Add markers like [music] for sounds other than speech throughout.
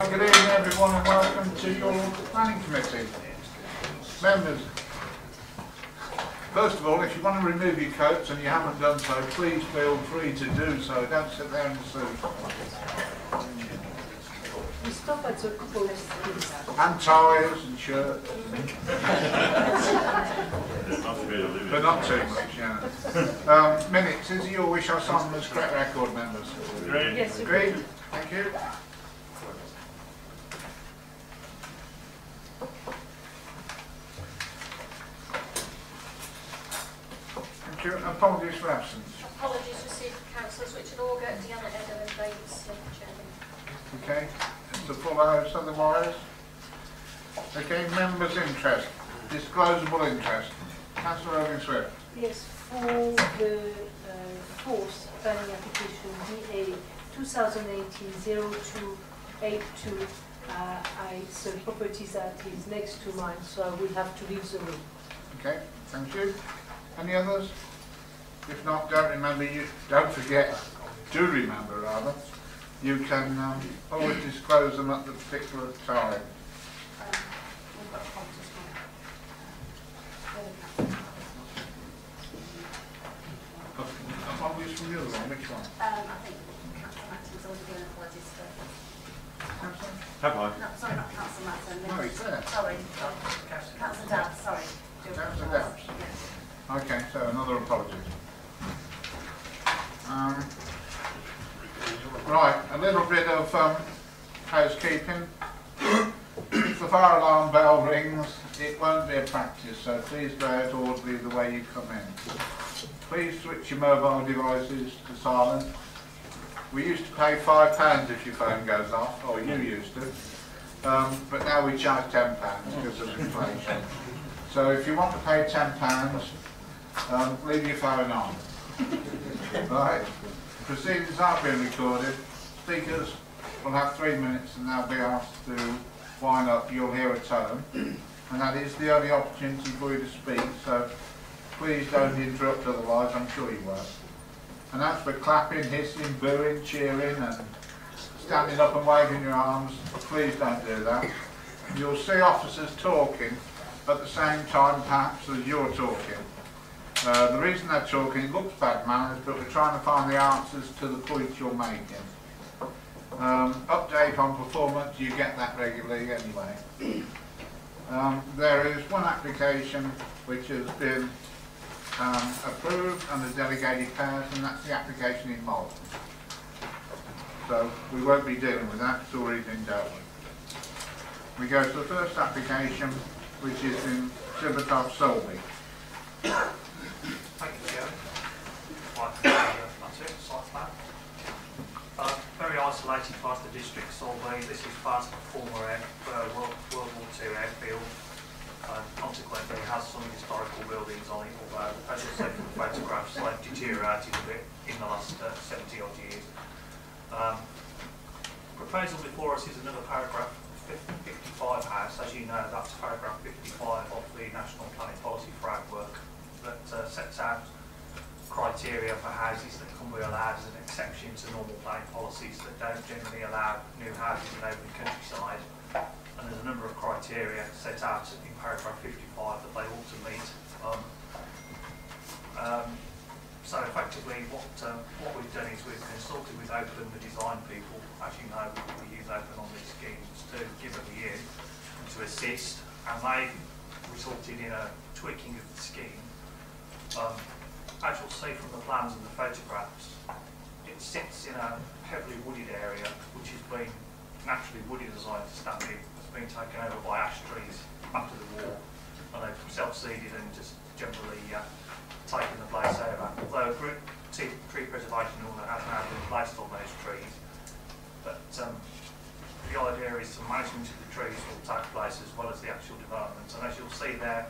Good evening everyone and welcome to your planning committee. Members, first of all, if you want to remove your coats and you haven't done so, please feel free to do so. Don't sit there in the suit. We stop at the coast, please. And ties and shirts, but not too much, yeah. Um, minutes, is it your wish I sign as correct record members? Yes, Agreed? Thank you. Thank you. Apologies for absence. Apologies received from councillors Richard Auger, Deanna Eddon and David Smith, Chairman. Okay, it's the full house otherwise. Okay, members' interest, disclosable interest. Councillor Irving Swift. Yes, for the uh, fourth planning application, DA 2018-0282, uh, I, it's a property that is next to mine, so I will have to leave the room. Okay, thank you. Any others? If not, don't remember, you, don't forget, do remember rather, you can um, always disclose them at the particular time. We've got from. Apologies from the other one, which one? Um, I think councillor Matton's already given apologies for, Have I? no, sorry, not councillor Matton. No, it's there. Sorry, councillor Dabb, sorry. Do Councillor apologise. Dabbs. Yes. Okay, so another apology. Um, right, a little bit of um, housekeeping. if the fire alarm bell rings, it won't be a practice, so please go out orderly the way you come in. Please switch your mobile devices to silent. We used to pay five pounds if your phone goes off, or you used to, um, but now we charge ten pounds because of inflation. So if you want to pay ten pounds, um, leave your phone on. Right? Proceedings are being recorded. Speakers will have three minutes and they'll be asked to wind up. You'll hear a tone. And that is the only opportunity for you to speak, so please don't interrupt otherwise, I'm sure you won't. And as for clapping, hissing, booing, cheering and standing up and waving your arms, please don't do that. You'll see officers talking at the same time perhaps as you're talking. Uh, the reason they're talking, looks bad manners, but we're trying to find the answers to the points you're making. Um, update on performance, you get that regularly anyway. Um, there is one application which has been um, approved under delegated powers, and that's the application in Malton. So we won't be dealing with that, it's already been dealt with. We go to the first application, which is in Civitas Solby. Thank you, uh, very isolated part of the district, Solway. This is part of a former air, uh, World, World War II airfield. Uh, consequently, it has some historical buildings on it, although, as you'll see from the photographs, they've deteriorated a bit in the last uh, 70 odd years. Um, proposal before us is another paragraph 55 house. As you know, that's paragraph 55 of the National Planning Policy Framework that uh, sets out criteria for houses that can be allowed as an exception to normal planning policies that don't generally allow new houses in open countryside. And there's a number of criteria set out in paragraph 55 that they ought to meet. Um, um, so effectively, what um, what we've done is we've consulted with Open, the design people. As you know, we use Open on these schemes to give a and to assist, and they resulted in a tweaking of the scheme. Um, as you'll see from the plans and the photographs, it sits in a heavily wooded area, which has been naturally wooded as I understand it. It's been taken over by ash trees after the war, and they've self-seeded and just generally uh, taken the place over. Although a group tree, tree preservation order has now been placed on those trees, but um, the idea is the management of the trees will take place as well as the actual development. And as you'll see there,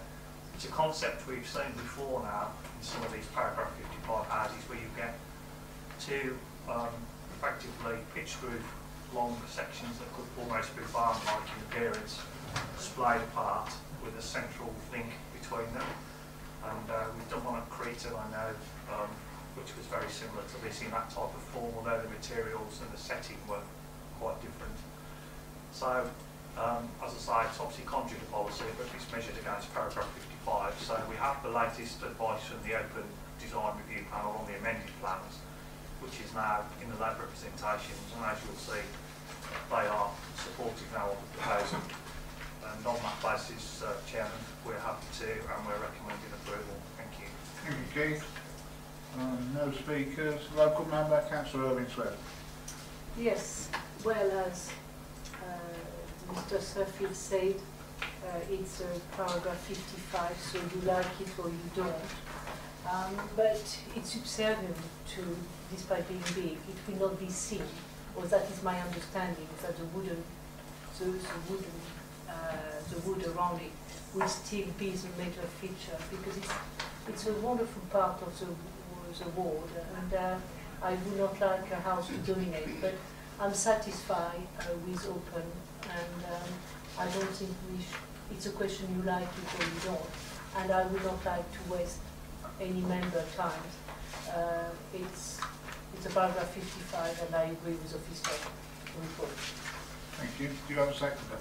it's a concept we've seen before now in some of these paragraph 55 houses where you get two um, effectively pitched roof long sections that could almost be barn-like in appearance, splayed apart with a central link between them. And uh, we've done one at Creaton, I know, um, which was very similar to this in that type of form, although the materials and the setting were quite different. So, um, as I say, it's obviously conjugal policy, but it's measured against paragraph 55. So we have the latest advice from the Open Design Review Panel on the amended plans, which is now in the lab representations, and as you'll see, they are supportive now of the proposal. And on that basis, uh, Chairman, we're happy to, and we're recommending approval. Thank you. Thank you, Keith. Um, no speakers. Local member, councillor Irving Swift. Yes, well, as Mr. Suffield said, uh, it's uh, paragraph 55, so you like it or you don't. Um, But it's subservient to, despite being big, it will not be seen, or that is my understanding, that the wooden, the the wooden, uh, the wood around it will still be the major feature, because it's, it's a wonderful part of the, the ward, and uh, I would not like a house to dominate, but I'm satisfied uh, with open, and um, I don't think we sh- it's a question you like it or you don't, and I would not like to waste any member time. Uh, It's, it's a paragraph 55, and I agree with Officer report. Thank you. Do you have a seconder?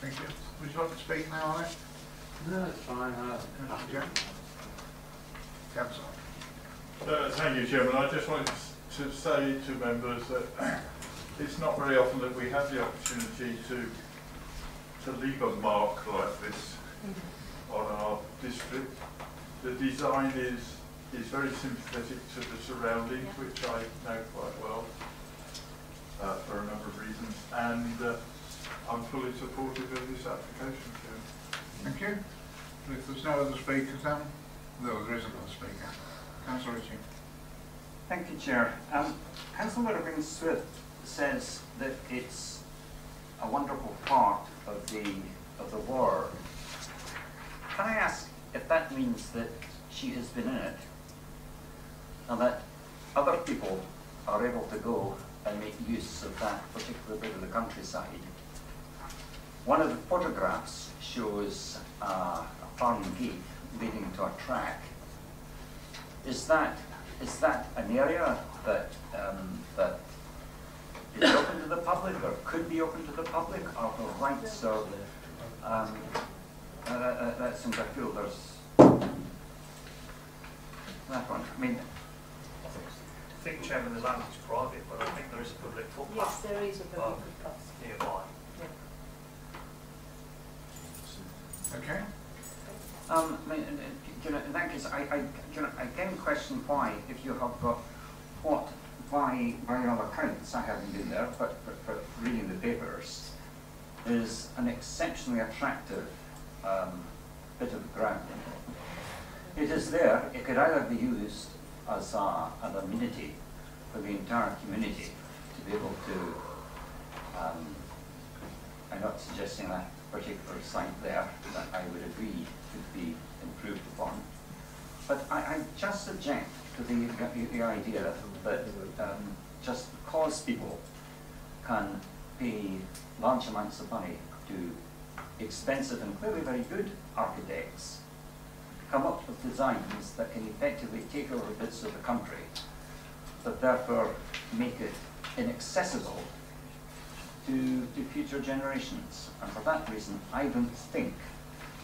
Thank you. Would you like to speak now on it? No, it's fine. uh, Councillor Jones? Councillor. Uh, Thank you, Chairman. I just wanted to say to members that it's not very often that we have the opportunity to, to leave a mark like this on our district. The design is, is very sympathetic to the surroundings, Yeah. which I know quite well, uh, for a number of reasons, and uh, I'm fully supportive of this application, Chairman. Thank you. If there's no other speakers then, no, there is another speaker. Councillor Ritchie. Thank you, Chair. Um, Councillor Irving Swift says that it's a wonderful part of the, of the ward. Can I ask if that means that she has been in it? And that other people are able to go and make use of that particular bit of the countryside? One of the photographs shows uh, a farm gate leading to a track. Is that, is that an area that, um, that is open to the public or could be open to the public or the rights of, um, uh, uh, that seems, I feel there's, that one, I mean, I think, Chairman, the land is private, but I think there is a public footpath. Yes, there is a public Um, good path. nearby. Yeah. Okay. Um, I mean, uh, you know, in that case, I, I, you know, I again question why, if you have got what, by, by all accounts, I haven't been there, but, but, but reading the papers, is an exceptionally attractive, um, bit of ground. It is there, it could either be used as a, an amenity for the entire community to be able to, um, I'm not suggesting that particular site there that I would agree could be improved upon. But I, I just object to the, the, idea that um, just because people can pay large amounts of money to expensive and clearly very good architects come up with designs that can effectively take over bits of the country, but therefore make it inaccessible to, to future generations. And for that reason, I don't think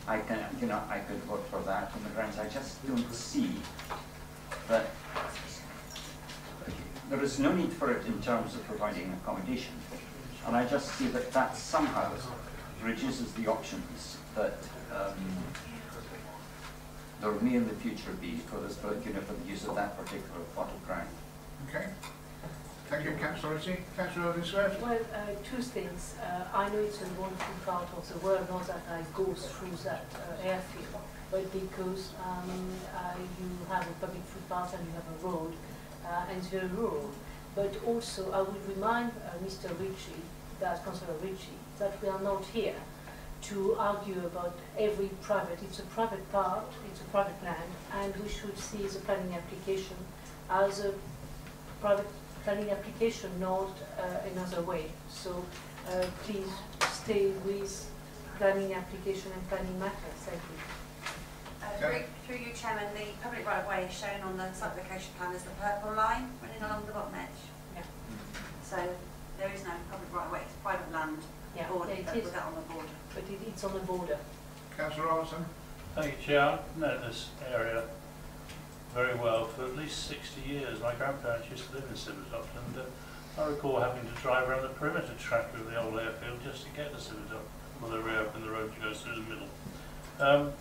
I can, you know, I could vote for that on the grounds I just don't see that there is no need for it in terms of providing accommodation. And I just see that that somehow reduces the options that um, there may in the future be for this, for, you know, for the use of that particular plot of ground. Okay. Thank you, Councillor Ritchie. Councillor Irving Well, uh, two things. Uh, I know it's a wonderful part of the world, not that I go through that uh, airfield, but because um, uh, you have a public footpath and you have a road, uh, and it's very rural. But also, I would remind uh, Mr. Ritchie, that Councillor Ritchie, that we are not here to argue about every private. It's a private part, it's a private land, and we should see the planning application as a private planning application, not uh, another way. So uh, please stay with planning application and planning matters. Thank you. Uh, Through through you, Chairman, the public right of way is shown on the site location plan as the purple line running along the bottom edge. Yeah. So there is no public right of way, it's but is. with that on the border. but it, it's on the border. Councillor Robertson? Thank you, Chair. I've known this area very well for at least 60 years. My grandparents used to live in Sibbertoft and uh, I recall having to drive around the perimeter track of the old airfield just to get to Sibbertoft, well, they reopened the road goes through the middle. Um,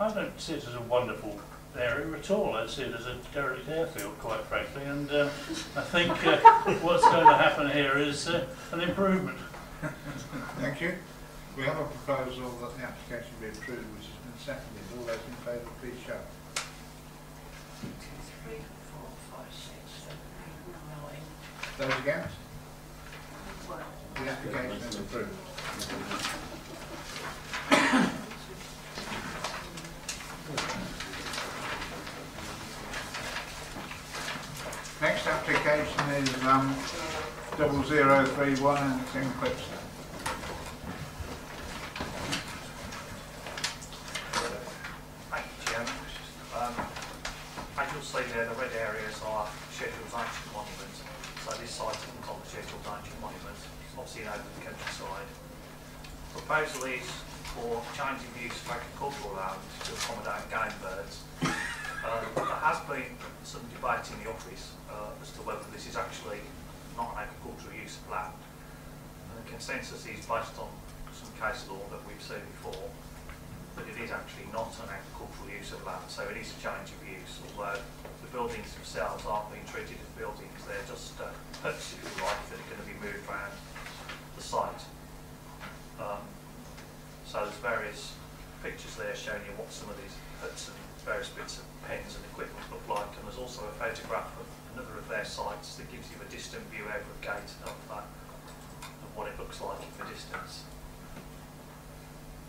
I don't see it as a wonderful area at all. I see it as a derelict airfield, quite frankly, and uh, I think uh, [laughs] what's going to happen here is uh, an improvement. Thank you. We have a proposal that the application be approved, which has been seconded. All those in favour, please show. Three, four, five, six, seven, eight, nine. Those against? The application is approved. Next application is um, 0031 and it's in. Um, as you'll see there, the red areas are scheduled ancient monuments. So this site isn't on the scheduled ancient monuments, obviously in open countryside. Proposal is for changing the use of agricultural land to accommodate game birds. Um, there has been some debate in the office uh, as to whether this is actually not an agricultural use of land. And the consensus is based on some case law that we've seen before, that it is actually not an agricultural use of land, so it is a change of use, although the buildings themselves aren't being treated as buildings, they're just uh, huts, if you like, that are going to be moved around the site. Um, so there's various pictures there showing you what some of these huts and various bits of pens and equipment look like, and there's also a photograph of another of their sites that gives you a distant view over a gate and of, uh, of what it looks like in the distance.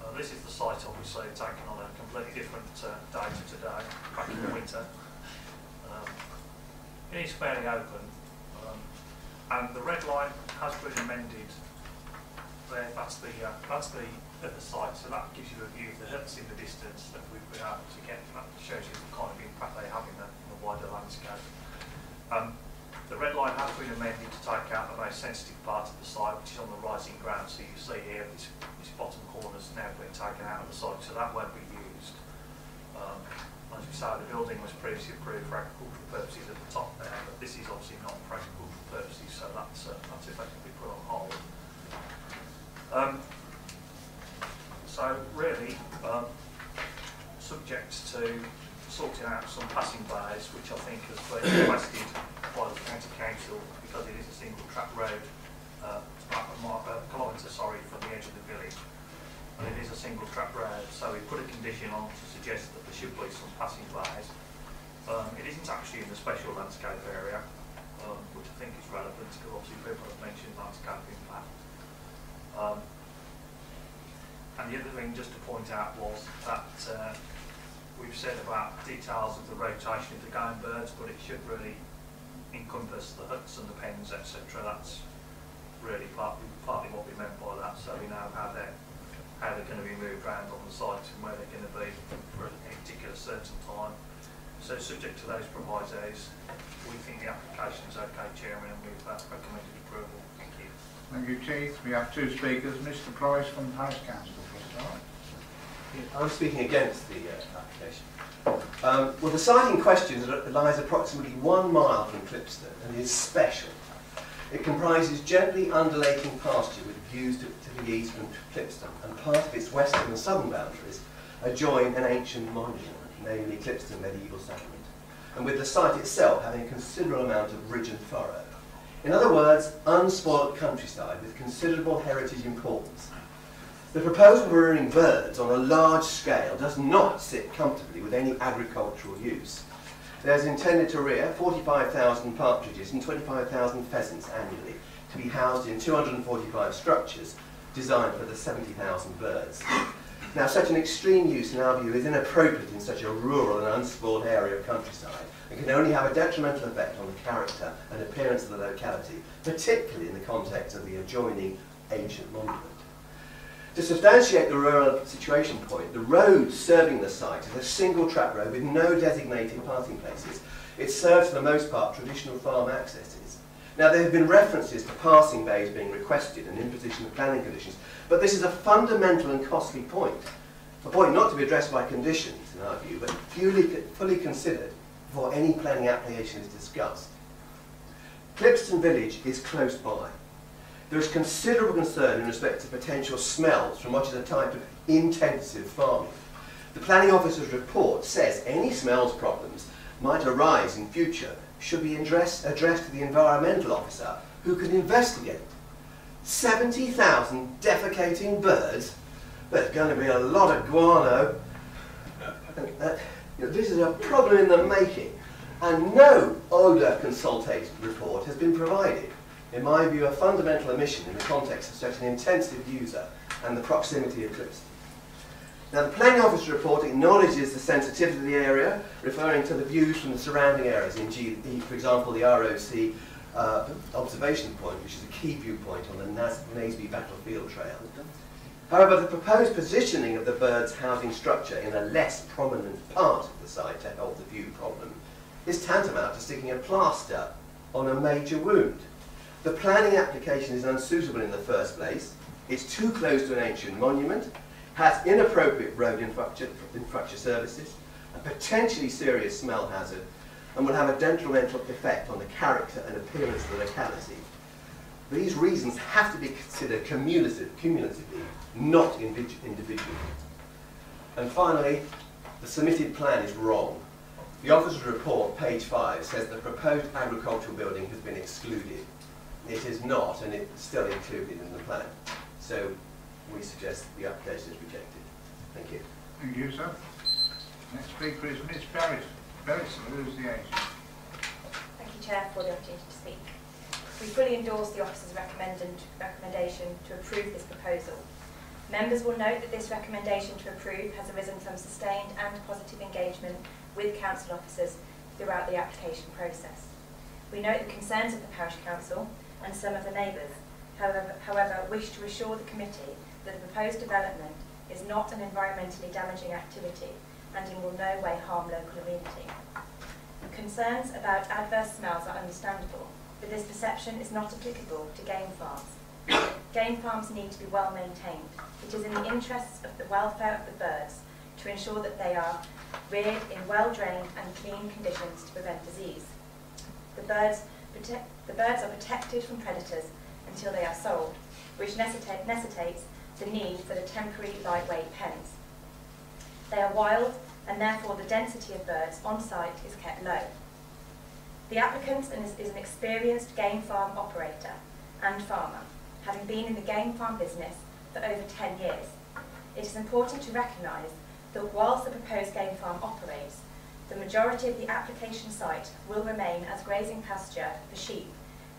Uh, this is the site obviously taken on a completely different uh, day to today, back in the winter. Um, it is fairly open, um, and the red line has been amended. There, that's the uh, that's the at the site, so that gives you a view of the huts in the distance that we've been able to get. and That shows you the kind of impact they have in the, in the wider landscape. Um, the red line has been amended to take out the most sensitive part of the site, which is on the rising ground. So you see here, this, this bottom corner is now being taken out of the site, so that won't be used. Um, as we say, the building was previously approved for agricultural purposes at the top there, but this is obviously not practical for agricultural purposes, so that's, uh, that's effectively put on hold. Um, so really, um, subject to sorting out some passing bays, which I think has been requested by the county council because it is a single track road, uh, a mile, a kilometre, sorry, from the edge of the village. And it is a single track road, so we put a condition on to suggest that there should be some passing bays. Um, it isn't actually in the special landscape area, um, which I think is relevant because obviously people have mentioned landscape impact. Um, and the other thing just to point out was that uh, we've said about details of the rotation of the game birds, but it should really encompass the huts and the pens, etc. That's really partly, partly what we meant by that, so we know how they're, how they're going to be moved around on the site and where they're going to be for a particular certain time. So subject to those provisos, we think the application is okay, Chairman, and we've uh, recommended approval. Thank you. Thank you, Chief. We have two speakers. Mr Price from Council, for a start. I'm speaking against the uh, application. Um, well, the site in question lies approximately one mile from Clipston and is special. It comprises gently undulating pasture with views to, to the east from Clipston, and part of its western and southern boundaries adjoin an ancient monument, namely Clipston Medieval Settlement, and with the site itself having a considerable amount of ridge and furrow. In other words, unspoilt countryside with considerable heritage importance. The proposal for rearing birds on a large scale does not sit comfortably with any agricultural use. There's intended to rear 45,000 partridges and 25,000 pheasants annually to be housed in 245 structures designed for the 70,000 birds. Now, such an extreme use, in our view, is inappropriate in such a rural and unspoiled area of countryside and can only have a detrimental effect on the character and appearance of the locality, particularly in the context of the adjoining ancient monument. To substantiate the rural situation point, the road serving the site is a single track road with no designated passing places. It serves for the most part traditional farm accesses. Now, there have been references to passing bays being requested and imposition of planning conditions, but this is a fundamental and costly point. A point not to be addressed by conditions, in our view, but fully, fully considered before any planning application is discussed. Clipston Village is close by. There is considerable concern in respect to potential smells from what is a type of intensive farming. The planning officer's report says any smells problems might arise in future should be addressed, addressed to the environmental officer who can investigate. 70,000 defecating birds? There's going to be a lot of guano. This is a problem in the making. And no odour consultation report has been provided. In my view, a fundamental omission in the context of such an intensive user and the proximity of Clipston. Now, the planning officer report acknowledges the sensitivity of the area, referring to the views from the surrounding areas, in G, for example, the ROC uh, observation point, which is a key viewpoint on the Nas Naseby Battlefield Trail. However, the proposed positioning of the bird's housing structure in a less prominent part of the site to help the view problem is tantamount to sticking a plaster on a major wound. The planning application is unsuitable in the first place, it's too close to an ancient monument, has inappropriate road infrastructure, infrastructure services, a potentially serious smell hazard, and will have a detrimental effect on the character and appearance of the locality. These reasons have to be considered cumulative, cumulatively, not individually. And finally, the submitted plan is wrong. The officer's report, page 5, says the proposed agricultural building has been excluded. It is not, and it's still included in the plan. So we suggest the application is rejected. Thank you. Thank you, sir. Next speaker is Ms Barrett. Barrison, who is the agent? Thank you, Chair, for the opportunity to speak. We fully endorse the officer's recommendation to approve this proposal. Members will note that this recommendation to approve has arisen from sustained and positive engagement with council officers throughout the application process. We note the concerns of the parish council and some of the neighbours, however, however wish to assure the committee that the proposed development is not an environmentally damaging activity and in will no way harm local amenity. Concerns about adverse smells are understandable, but this perception is not applicable to game farms. game farms need to be well maintained. It is in the interests of the welfare of the birds to ensure that they are reared in well-drained and clean conditions to prevent disease. The birds, the birds are protected from predators until they are sold, which necessitates the need for the temporary lightweight pens. They are wild and therefore the density of birds on site is kept low. The applicant is an experienced game farm operator and farmer, having been in the game farm business for over 10 years. It is important to recognise that whilst the proposed game farm operates, the majority of the application site will remain as grazing pasture for sheep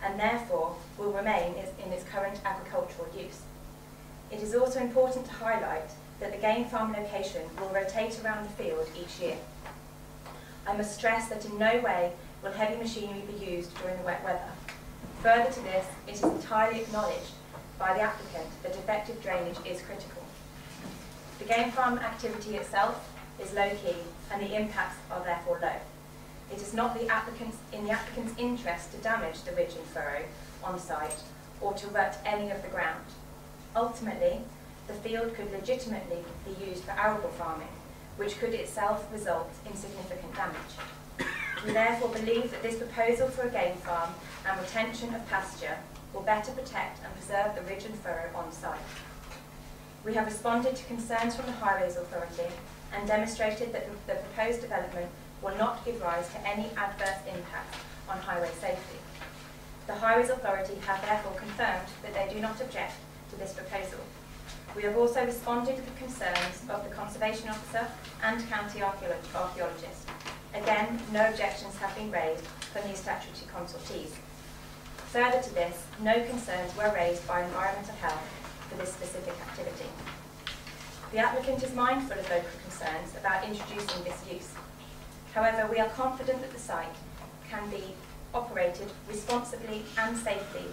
and therefore will remain in its current agricultural use. It is also important to highlight that the game farm location will rotate around the field each year. I must stress that in no way will heavy machinery be used during the wet weather. Further to this, it is entirely acknowledged by the applicant that effective drainage is critical. The game farm activity itself is low-key and the impacts are therefore low. It is not the applicant's, in the applicant's interest to damage the ridge and furrow on site or to rut any of the ground. Ultimately, the field could legitimately be used for arable farming, which could itself result in significant damage. We therefore believe that this proposal for a game farm and retention of pasture will better protect and preserve the ridge and furrow on site. We have responded to concerns from the Highways Authority and demonstrated that the proposed development will not give rise to any adverse impact on highway safety. The Highways Authority have therefore confirmed that they do not object to this proposal. We have also responded to the concerns of the Conservation Officer and County Archaeologist. Again, no objections have been raised from these statutory consultees. Further to this, no concerns were raised by environmental health for this specific activity. The applicant is mindful of local concerns about introducing this use. However, we are confident that the site can be operated responsibly and safely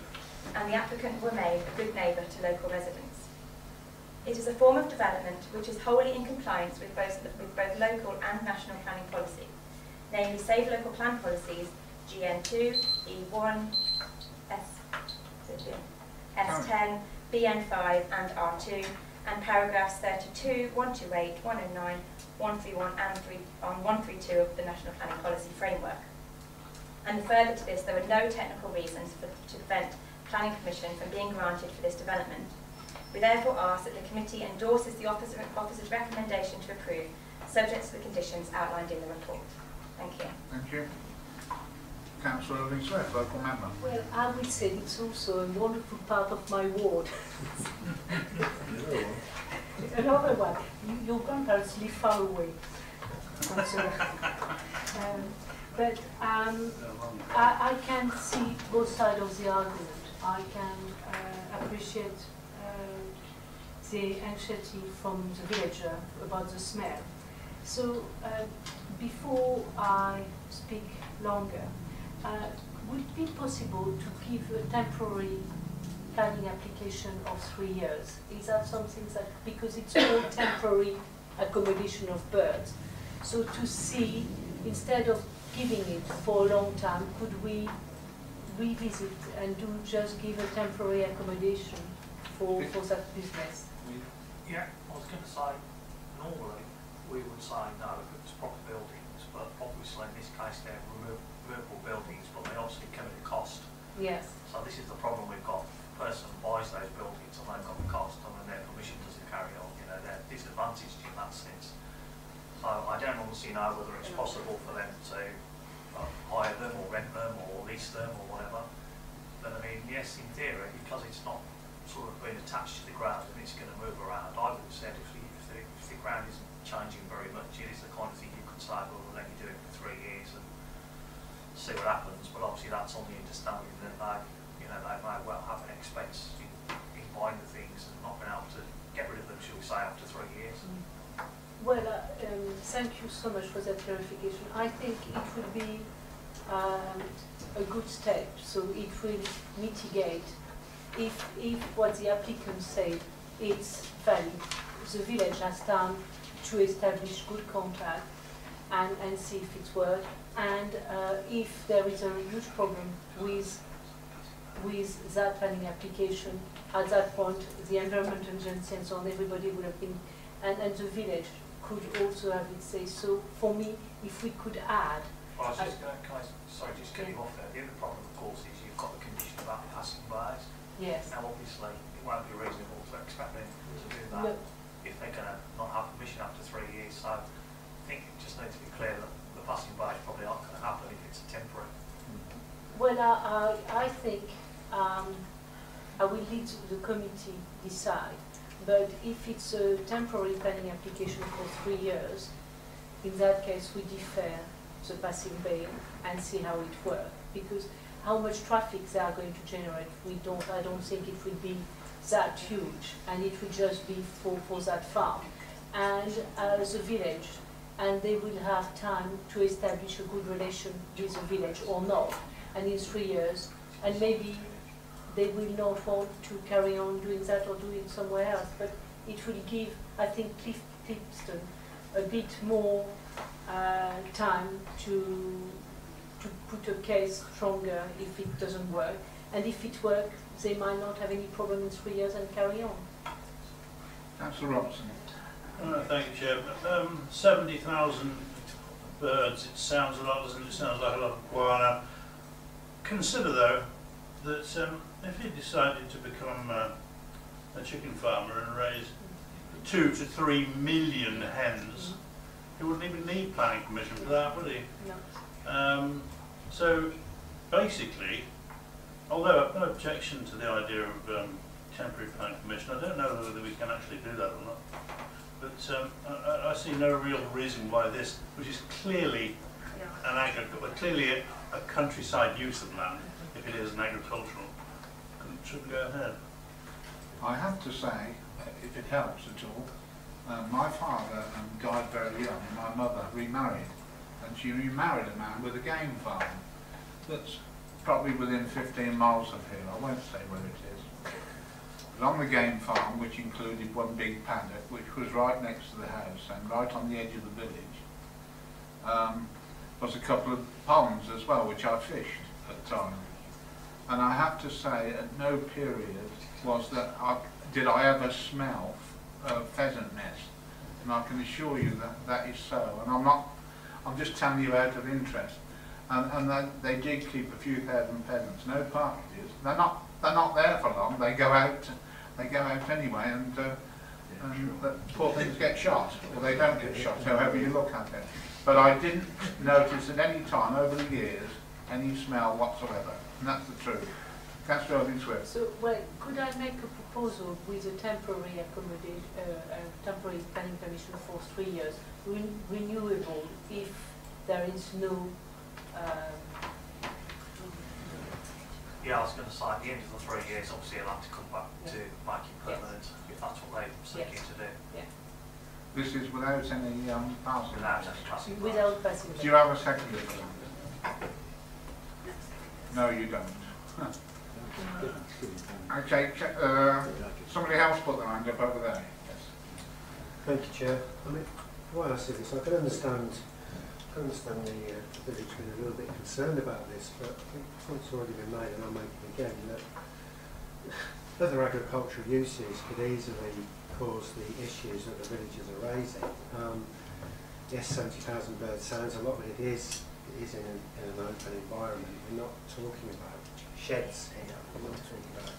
and the applicant will remain a good neighbour to local residents. It is a form of development which is wholly in compliance with both, with both local and national planning policy, namely Saved Local Plan Policies GN2, E1, Woodville, S10, BN5 and R2, and paragraphs 32, 128, 109, 131 and 3, um, on 132 of the National Planning Policy Framework. And further to this, there were no technical reasons for, to prevent planning Commission from being granted for this development. We therefore ask that the committee endorses the officer, officer's recommendation to approve, subject to the conditions outlined in the report. Thank you. Thank you. Councillor Irving Swift, local member. Well, I would say it's also a wonderful part of my ward. [laughs] Another one, you- your grandparents live far away. So, um, But um, I, I can see both sides of the argument. I can uh, appreciate uh, the anxiety from the villager about the smell. So uh, before I speak longer, uh, would it be possible to give a temporary planning application of three years? Is that something that, because it's all [coughs] temporary accommodation of birds, so to see, instead of giving it for a long time, could we revisit and do just give a temporary accommodation for, for that business? Yeah, I was going to say, normally, we would say no if it was proper buildings, but obviously in this case they're remo- removable buildings, but they obviously come at a cost. Yes. So this is the problem we've got. The person buys those buildings and they've got the cost and then their permission doesn't carry on, you know, they're disadvantaged in that sense. So I don't honestly know whether it's possible for them to uh, hire them or rent them or lease them or whatever. But I mean, yes, in theory, because it's not sort of been attached to the ground and it's going to move around, I would have said if the, if the, if the ground isn't changing very much, it is the kind of thing you could say, well, we'll let you do it for three years and see what happens. But obviously that's on the understanding that they, you know, they may well have an expense in, in buying the things and not being able to get rid of them, shall we say, after three years. Well, uh, um, thank you so much for that clarification. I think it would be um, a good step, so it will mitigate if, if what the applicant said is valid. The village has time to establish good contact and, and see if it's works. And uh, if there is a huge problem with, with that planning application, at that point, the environment agency and so on, everybody would have been, and, and the village could also have its say. So for me, if we could add, Well, I was just going to, sorry, just get you off there. The other problem, of course, is you've got the condition about passing bys. yes, Now, obviously, it won't be reasonable to expect them to do no, that if they're going to not have permission after three years. So I think it just needs to be clear that passing bys probably aren't going to happen if it's a temporary. Well, I, I, I think um, I will let the committee decide. But if it's a temporary planning application for three years, in that case, we defer the passing bay and see how it works. Because how much traffic they are going to generate, we don't, I don't think it will be that huge. And it will just be for, for that farm. And uh, the village, and they will have time to establish a good relation with the village or not and in three years, and maybe they will not want to carry on doing that or do it somewhere else, but it will give, I think, Cliff, Clipston a bit more uh, time to, to put a case stronger if it doesn't work, and if it works, they might not have any problem in three years and carry on. Councillor Robinson. Uh, thank you, Chair. Um, 70,000 birds, it sounds a lot, doesn't it? It sounds like a lot of guano. Consider, though, that um, if you decided to become uh, a chicken farmer and raise two to three million hens, you wouldn't even need planning permission for that, would you? No. Um, so basically, although I've no objection to the idea of um, temporary planning permission, I don't know whether we can actually do that or not. But um, I, I- I see no real reason why this, which is clearly an agricultural, clearly a, a countryside use of land, if it is an agricultural, shouldn't go ahead. I have to say, if it helps at all, uh, my father um, died very young. And my mother remarried, and she remarried a man with a game farm that's probably within 15 miles of here. I won't say where it is. On the game farm, which included one big paddock, which was right next to the house and right on the edge of the village, um, was a couple of ponds as well, which I fished at times. And I have to say, at no period was that I, did I ever smell uh, pheasant nest. And I can assure you that that is so. And I'm not, I'm just telling you out of interest. And, and they, they did keep a few thousand pheasants, no partridges. They're not, they're not there for long. They go out, they go out anyway, and, uh, and the poor things get shot, or they don't get shot, however you look at it. But I didn't notice at any time over the years any smell whatsoever, and that's the truth. Councillor Owen Swift. So, well, could I make a proposal with a temporary accommodation, uh, a temporary planning permission for three years, ren- renewable if there is no, um, Yeah, I was going to say, at the end of the three years, obviously you'll have to come back to make it permanent, if that's what they're seeking Yes. to do. This is without any um, parcel. Without any classic rights. without passing. Do you have a second for that? No, you don't. [laughs] Okay, ch- uh, somebody else put their hand up over there. Yes. Thank you, Chair. I mean, why I say this, I can understand, I can understand the, uh, the village being a little bit concerned about this, but I point's already been made, and make it again, that other agricultural uses could easily cause the issues that the villagers are raising. Um, yes, 70,000 birds sounds, a lot but it is, it is in, an in an open environment. We're not talking about sheds here, we're not talking about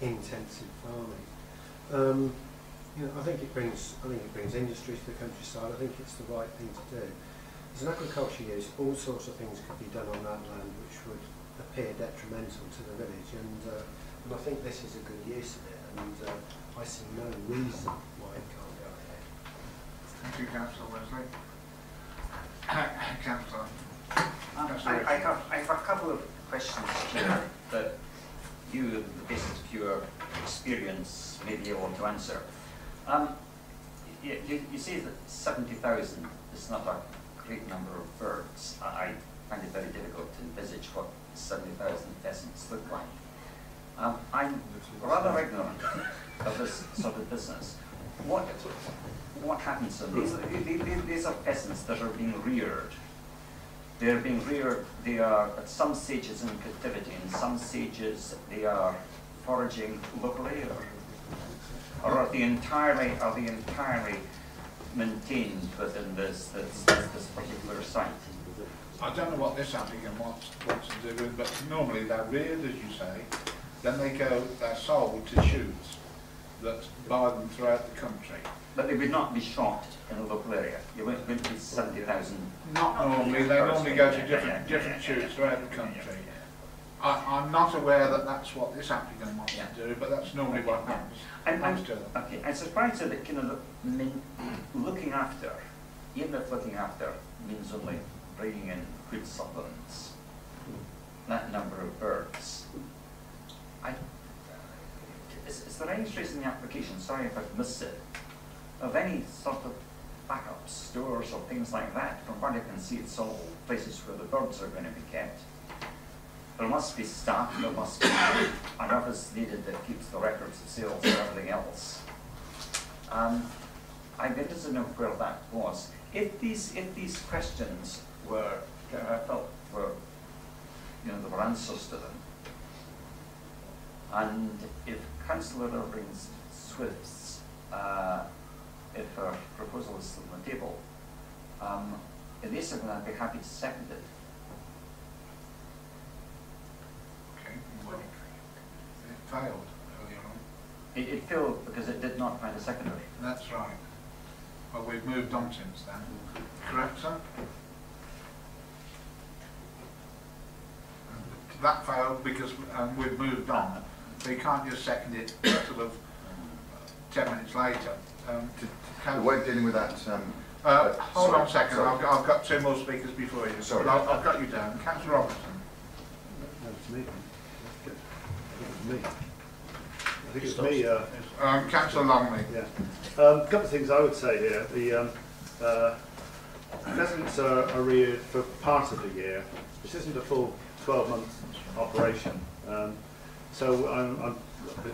intensive farming. Um, you know, I think it brings, I think it brings industry to the countryside. I think it's the right thing to do. As an agriculture use, all sorts of things could be done on that land appear detrimental to the village, and, uh, and I think this is a good use of it, and uh, I see no reason why it can't go ahead. Thank you, Councillor Wesley. Councillor. Um, Councillor I, I, have, I have a couple of questions, Chair, that you, on the basis of your experience, may be able to answer. Um, you, you, you say that 70,000 is not a great number of birds. I, I find it very difficult to envisage what 70,000 pheasants look like. Um, I'm rather ignorant of this sort of business. What, what happens to? These, these- are pheasants that are being reared. They're being reared, they are at some stages in captivity, in some stages they are foraging locally, or, or are they entirely, are they entirely maintained within this, this this particular site? I don't know what this applicant wants, wants to do with, but normally they're reared, as you say, then they go, they're sold to shoots that buy them throughout the country. But they would not be shot in a local area. You wouldn't, wouldn't be seventy thousand. Not normally, they normally go to different, different shoots throughout the country. I, I'm not aware that that's what this applicant wants to do, but that's normally what happens. I'm, I'm, to them. okay, I'm surprised that kind of look, looking after, even if looking after means only bringing in good supplements, that number of birds. I, is, is there any trace in the application, sorry if I've missed it, of any sort of backup stores or things like that? From what I can see, it's all places where the birds are going to be kept. There must be staff, there must be an office needed that keeps the records of sales and everything else. Um, be interested to know where that was. If these, if these questions were, I felt were, you know, there were answers to them, and if Councillor Irving Swift's, uh, if her proposal is still on the table, um, in this event, I'd be happy to second it. Okay, well, it failed earlier on. It, it failed because it did not find a secondary. That's right. Well, we've moved on since then. Correct, sir? That failed because um, we've moved on. So you can't just second it sort of ten minutes later. Um, to, to We cancel. weren't dealing with that. Um, Uh, hold sorry, on a second. I've got, I've got two more speakers before you. Sorry. But I've, I've got you down. Councillor Robertson. No, it's me. It's me. I think it's me, uh, Um, Councillor Longley. Yeah. Um, a couple of things I would say here. The um, uh, pheasants are, are reared for part of the year. This isn't a full 12-month operation. Um, so I'm, I'm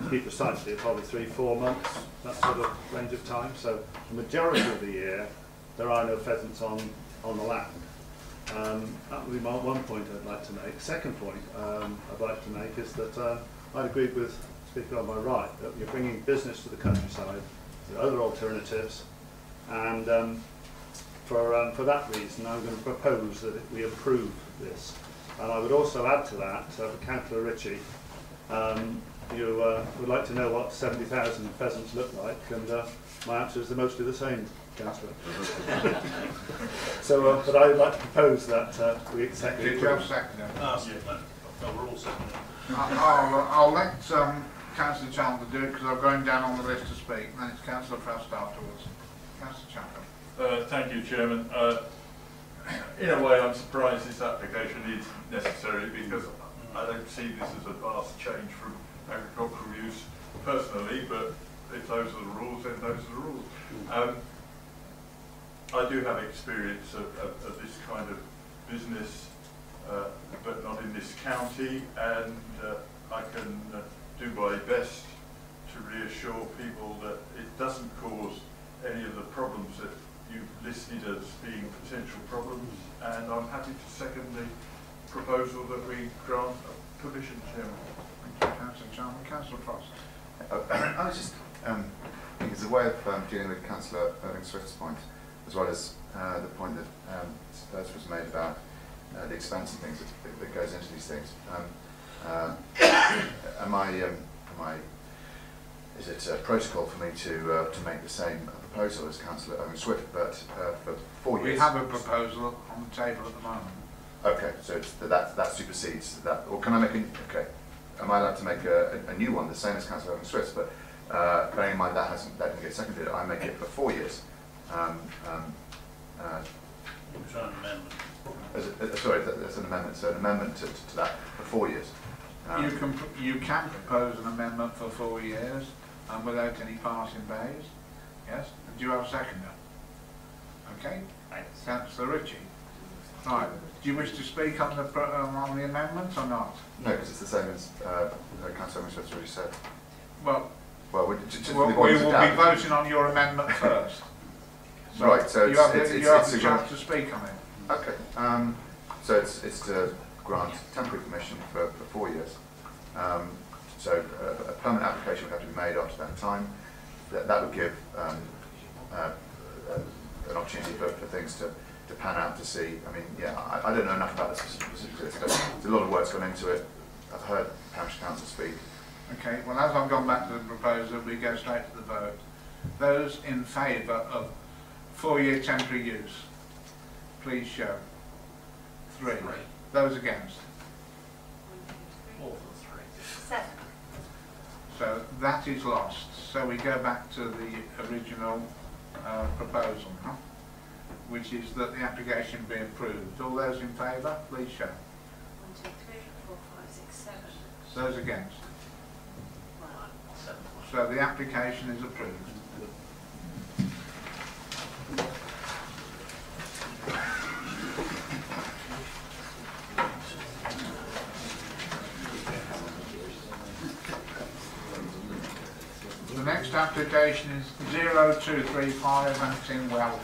to be precisely, probably three, four months, that sort of range of time. So the majority of the year, there are no pheasants on, on the land. Um, that would be my one point I'd like to make. Second point um, I'd like to make is that uh, I'd agree with Speaker on my right that you're bringing business to the countryside, there are other alternatives, and um, for, um, for that reason I'm going to propose that we approve this. And I would also add to that, uh, for Councillor Ritchie, um, you uh, would like to know what 70,000 pheasants look like, and uh, my answer is they're mostly the same, Councillor. [laughs] so, uh, but I would like to propose that uh, we accept the Did you have second? then? Yeah, no, no, we're all second. I- I'll, I'll let um, Councillor Chandler do it because I'm going down on the list to speak. And then it's Councillor Frost afterwards. Councillor Chandler. Uh, thank you, Chairman. Uh, in a way, I'm surprised this application is necessary because I don't see this as a vast change from agricultural use personally, but if those are the rules, then those are the rules. Um, I do have experience of, of, of this kind of business, uh, but not in this county, and uh, I can uh, do my best to reassure people that it doesn't cause any of the problems that you've listed as being potential problems, and I'm happy to second the proposal that we grant permission, Chairman. Thank you, Councillor Chandler. Councillor Frost. Uh, [clears throat] I was just, um, I think it's a way of um, dealing with Councillor Irving Swift's point, as well as uh, the point that um, first was made about uh, the expense and things that, that goes into these things. Um, uh, [coughs] am I, um, am I, is it a protocol for me to uh, to make the same proposal as Councillor Irving Swift, but uh, for four years? We have a proposal on the table at the moment. Okay, so it's, that that supersedes that, or can I make a, okay, am I allowed to make a, a, a new one, the same as Councillor Irving Swift, but uh, bearing in mind that hasn't, that didn't get seconded, I make it for four years. Um, um, uh, It's an amendment. as a, uh, sorry, that, that's an amendment, so an amendment to, to, to that for four years. Um, You can, you can propose an amendment for four years and without any passing bays. Yes? Do you have a seconder? Okay? Councillor Ritchie. Right. Do you wish to speak on the, um, on the amendment or not? no, because it's the same as uh, Councillor Swift already said. Well, Well, we, just, we we will be voting on your amendment [laughs] first. So Right, so you it's- have, the- it's- you have it's the chance to speak on it. Okay, um, so it's, it's to grant temporary permission for, for four years. Um, so a, a permanent application would have to be made after that time. That, that would give, um, uh, uh, an opportunity for, for things to, to pan out to see. I mean, yeah, I, I don't know enough about this specifically, but there's a lot of work's gone into it. I've heard parish council speak. Okay, well, as I've gone back to the proposal, we go straight to the vote. Those in favour of four-year temporary use, please show. Three. Those against. All for three. Seven. So that is lost. So we go back to the original uh, proposal, huh? which is that the application be approved. All those in favour, please show. One, two, three, four, five, six, seven. Those against. Seven. So the application is approved. The next application is 0235 Antin Welton.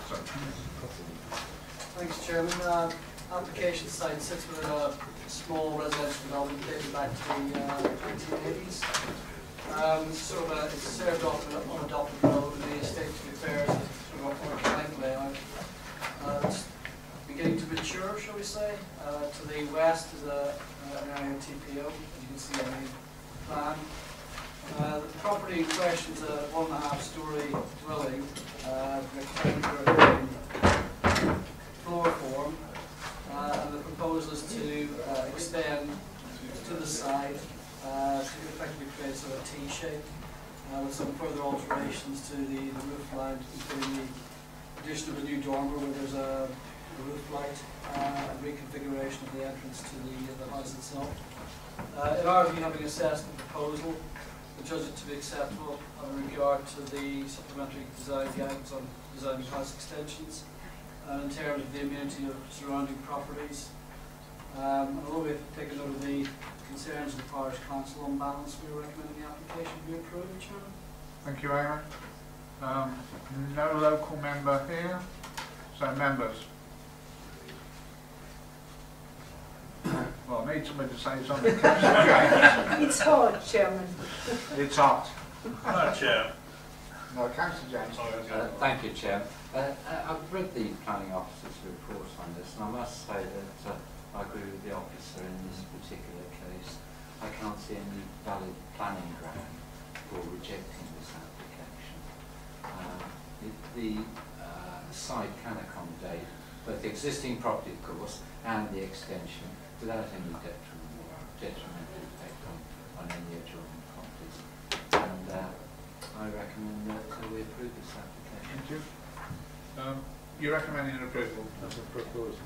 Thanks, Chairman. Uh, application site sits within a small residential development dating back to the uh, 1980s. Um, sort of a, it's served off an unadopted road in the estate to be fair, sort of a plank layout. Uh, it's beginning to mature, shall we say. Uh, to the west is a, uh, an area of TPO, as you can see on the plan. Uh, the property in question is a one and a half story dwelling, uh, rectangular floor form, uh, and the proposal is to uh, extend to the side uh, to effectively create sort of a T shape uh, with some further alterations to the, the roof line, including the addition of a new dormer where there's a, a roof light uh, and reconfiguration of the entrance to the, the house itself. In our view, having assessed the proposal, judge it to be acceptable in regard to the supplementary design guidance on designing house extensions and in terms of the amenity of surrounding properties. Um, and although we have taken note of the concerns of the parish council on balance, we recommend the application be approved, Chairman. Thank you, Aaron. Um, no local member here. So members, need somebody to say something. [laughs] It's hard, Chairman. It's hot. No, Chair. No, Councillor James. Uh, Thank you, Chair. Uh, uh, I've read the planning officer's report on this, and I must say that uh, I agree with the officer in this particular case. I can't see any valid planning ground for rejecting this application. Uh, it- The uh, site can accommodate both the existing property, of course, and the extension without any detrimental, detrimental effect on, on any adjoining properties. And uh, I recommend that uh, we approve this application. Thank you. Um, you're recommending an approval? That's a proposal.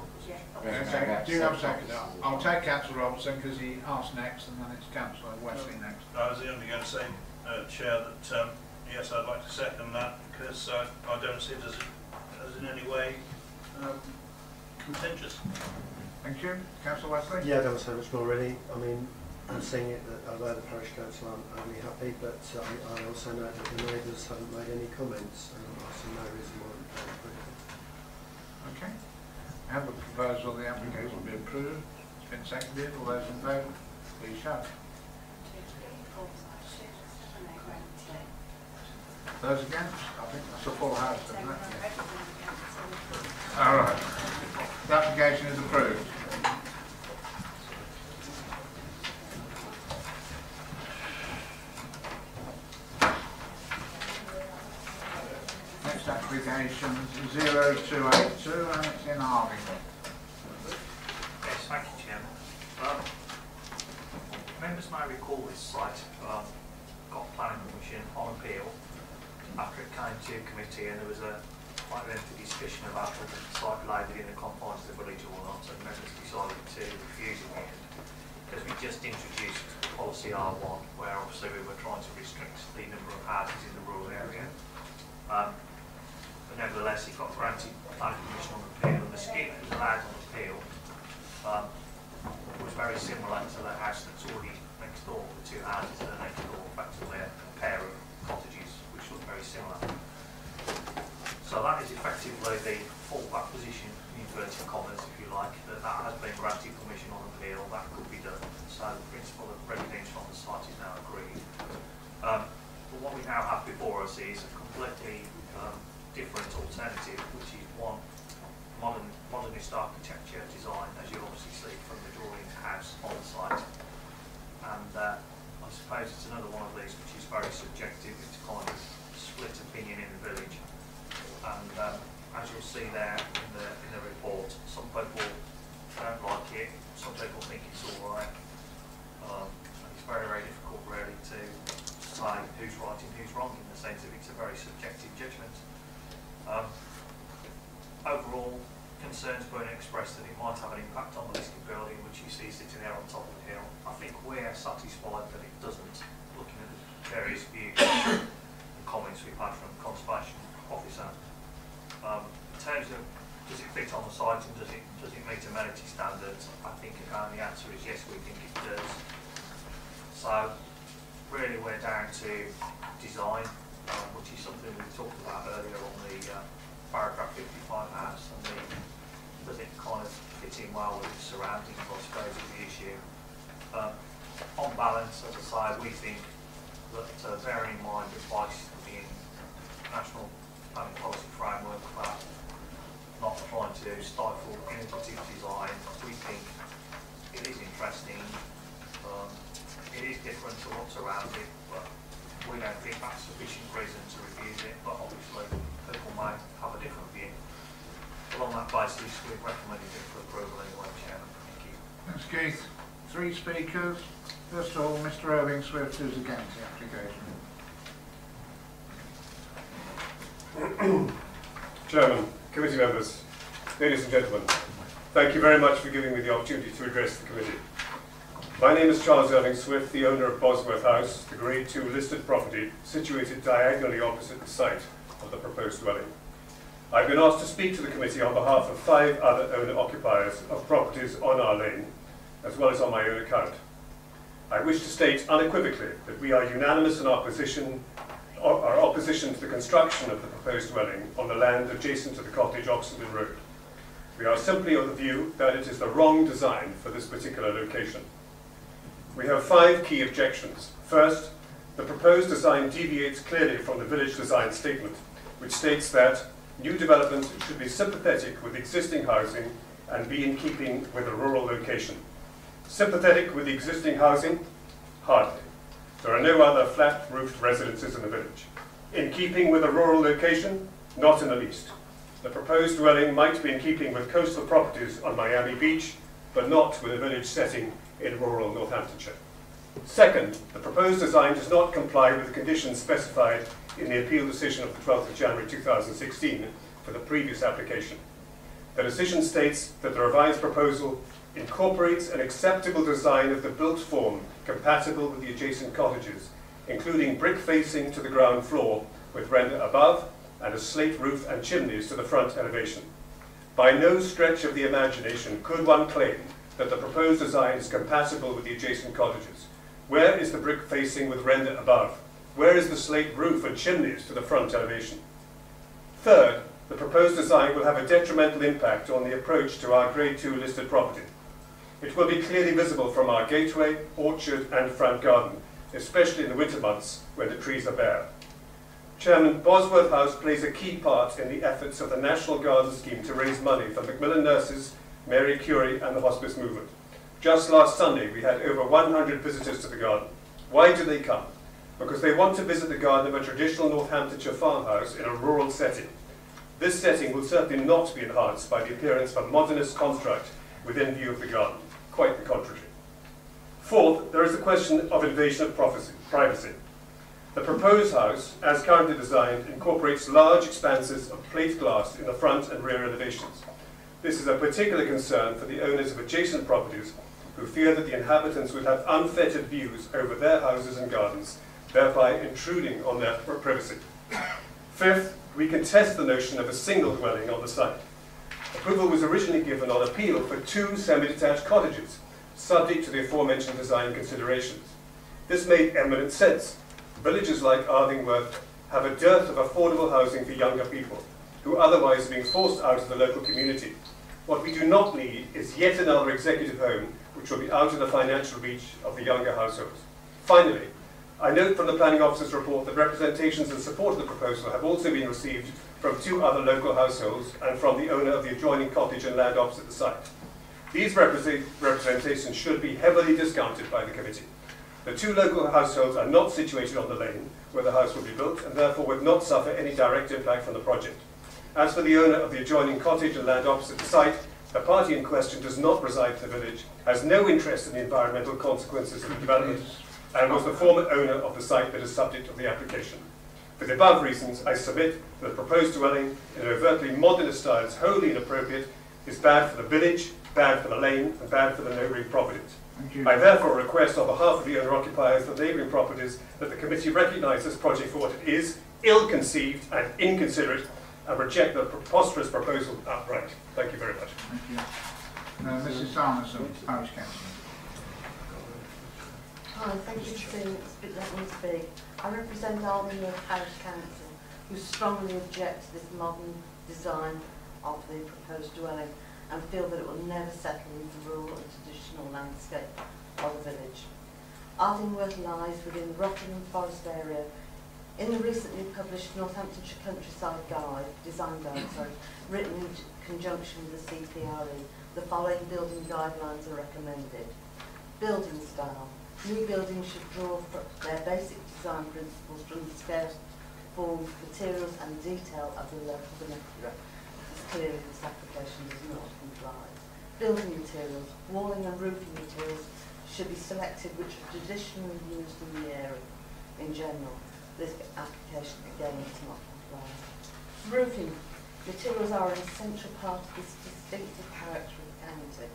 Okay, second. Do you have a second? I'll take Councillor Robertson because he asked next and then it's Councillor Wesley next. I was only going to say, uh, Chair, that um, yes, I'd like to second that because uh, I don't see it as, as in any way um, contentious. Thank you. Councillor Wesley? Yeah, there was so much more really. I mean, I'm seeing it that although the parish council aren't overly happy, but uh, I, I also know that the neighbours haven't made any comments, and I see no reason why we can't approve it. Okay. I have a proposal the application be approved. It's been seconded. All those in favour, please shout. Those against? I think that's a full house, isn't it? All right. The application is approved. Application is 0282 and it's in Arthingworth. Yes, thank you, Chairman. Um, members may recall this site um, got planning permission on appeal after it came to committee and there was a quite lengthy discussion about whether the site lay within the confines of the village or not and members decided to refuse in the end because we just introduced policy R1 where obviously we were trying to restrict the number of houses in the rural area. Um, but nevertheless, it got granted on appeal, and the scheme that was allowed on appeal um, was very similar to the house that's already next door, the two houses that are next door, effectively a pair of cottages which look very similar. So that is effectively the very much for giving me the opportunity to address the committee. My name is Charles Irving Swift, the owner of Bosworth House, the Grade 2 listed property situated diagonally opposite the site of the proposed dwelling. I've been asked to speak to the committee on behalf of five other owner-occupiers of properties on our lane, as well as on my own account. I wish to state unequivocally that we are unanimous in our position, our opposition to the construction of the proposed dwelling on the land adjacent to the cottage Oxendon Road. We are simply of the view that it is the wrong design for this particular location. We have five key objections. First, the proposed design deviates clearly from the village design statement, which states that new development should be sympathetic with existing housing and be in keeping with a rural location. Sympathetic with existing housing? Hardly. There are no other flat-roofed residences in the village. In keeping with a rural location? Not in the least. The proposed dwelling might be in keeping with coastal properties on Miami Beach, but not with a village setting in rural Northamptonshire. Second, the proposed design does not comply with the conditions specified in the appeal decision of the 12th of January 2016 for the previous application. The decision states that the revised proposal incorporates an acceptable design of the built form compatible with the adjacent cottages, including brick facing to the ground floor with render above and a slate roof and chimneys to the front elevation. By no stretch of the imagination could one claim that the proposed design is compatible with the adjacent cottages. Where is the brick facing with render above? Where is the slate roof and chimneys to the front elevation? Third, the proposed design will have a detrimental impact on the approach to our Grade 2 listed property. It will be clearly visible from our gateway, orchard and front garden, especially in the winter months when the trees are bare. Chairman, Bosworth House plays a key part in the efforts of the National Garden Scheme to raise money for Macmillan Nurses, Marie Curie and the hospice movement. Just last Sunday, we had over 100 visitors to the garden. Why do they come? Because they want to visit the garden of a traditional Northamptonshire farmhouse in a rural setting. This setting will certainly not be enhanced by the appearance of a modernist construct within view of the garden. Quite the contrary. Fourth, there is the question of invasion of privacy. The proposed house, as currently designed, incorporates large expanses of plate glass in the front and rear elevations. This is a particular concern for the owners of adjacent properties who fear that the inhabitants would have unfettered views over their houses and gardens, thereby intruding on their privacy. Fifth, we contest the notion of a single dwelling on the site. Approval was originally given on appeal for two semi-detached cottages, subject to the aforementioned design considerations. This made eminent sense. Villages like Arthingworth have a dearth of affordable housing for younger people, who otherwise are being forced out of the local community. What we do not need is yet another executive home which will be out of the financial reach of the younger households. Finally, I note from the Planning Officer's report that representations in support of the proposal have also been received from two other local households and from the owner of the adjoining cottage and land opposite the site. These represent representations should be heavily discounted by the committee. The two local households are not situated on the lane where the house will be built and therefore would not suffer any direct impact from the project. As for the owner of the adjoining cottage and land opposite the site, the party in question does not reside in the village, has no interest in the environmental consequences of the development, and was the former owner of the site that is subject of the application. For the above reasons, I submit that the proposed dwelling in an overtly modernist style is wholly inappropriate, is bad for the village, bad for the lane, and bad for the neighbouring properties. I therefore request on behalf of the other occupiers of the neighbouring properties that the committee recognise this project for what it is, ill-conceived and inconsiderate, and reject the preposterous proposal outright. Thank you very much. Thank you. Uh, Mrs Sarnerson, Parish Council. Hi, thank you for letting me speak. I represent Alderman Parish Council, who strongly object to this modern design of the proposed dwelling and feel that it will never settle into the rural and traditional landscape of the village. Arthingworth lies within the Rockingham Forest area. In the recently published Northamptonshire Countryside Guide, Design Guide, sorry, written in conjunction with the CPRE, the following building guidelines are recommended. Building style. New buildings should draw their basic design principles from the scarce forms, materials and detail of the local vernacular. Clearly this application does not comply. Building materials, walling and roofing materials should be selected which are traditionally used in the area in general. This application again does not comply. Roofing. Materials are an essential part of this distinctive character of the county.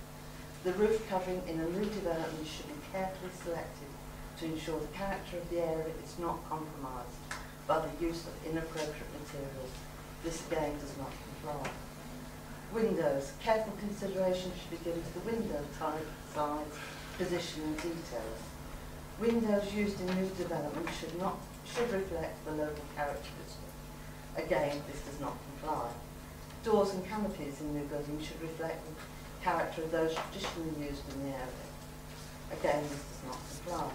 The roof covering in a new development should be carefully selected to ensure the character of the area is not compromised by the use of inappropriate materials. This again does not comply. Windows. Careful consideration should be given to the window type, size, position and details. Windows used in new development should not should reflect the local characteristics. Again, this does not comply. Doors and canopies in new buildings should reflect the character of those traditionally used in the area. Again, this does not comply.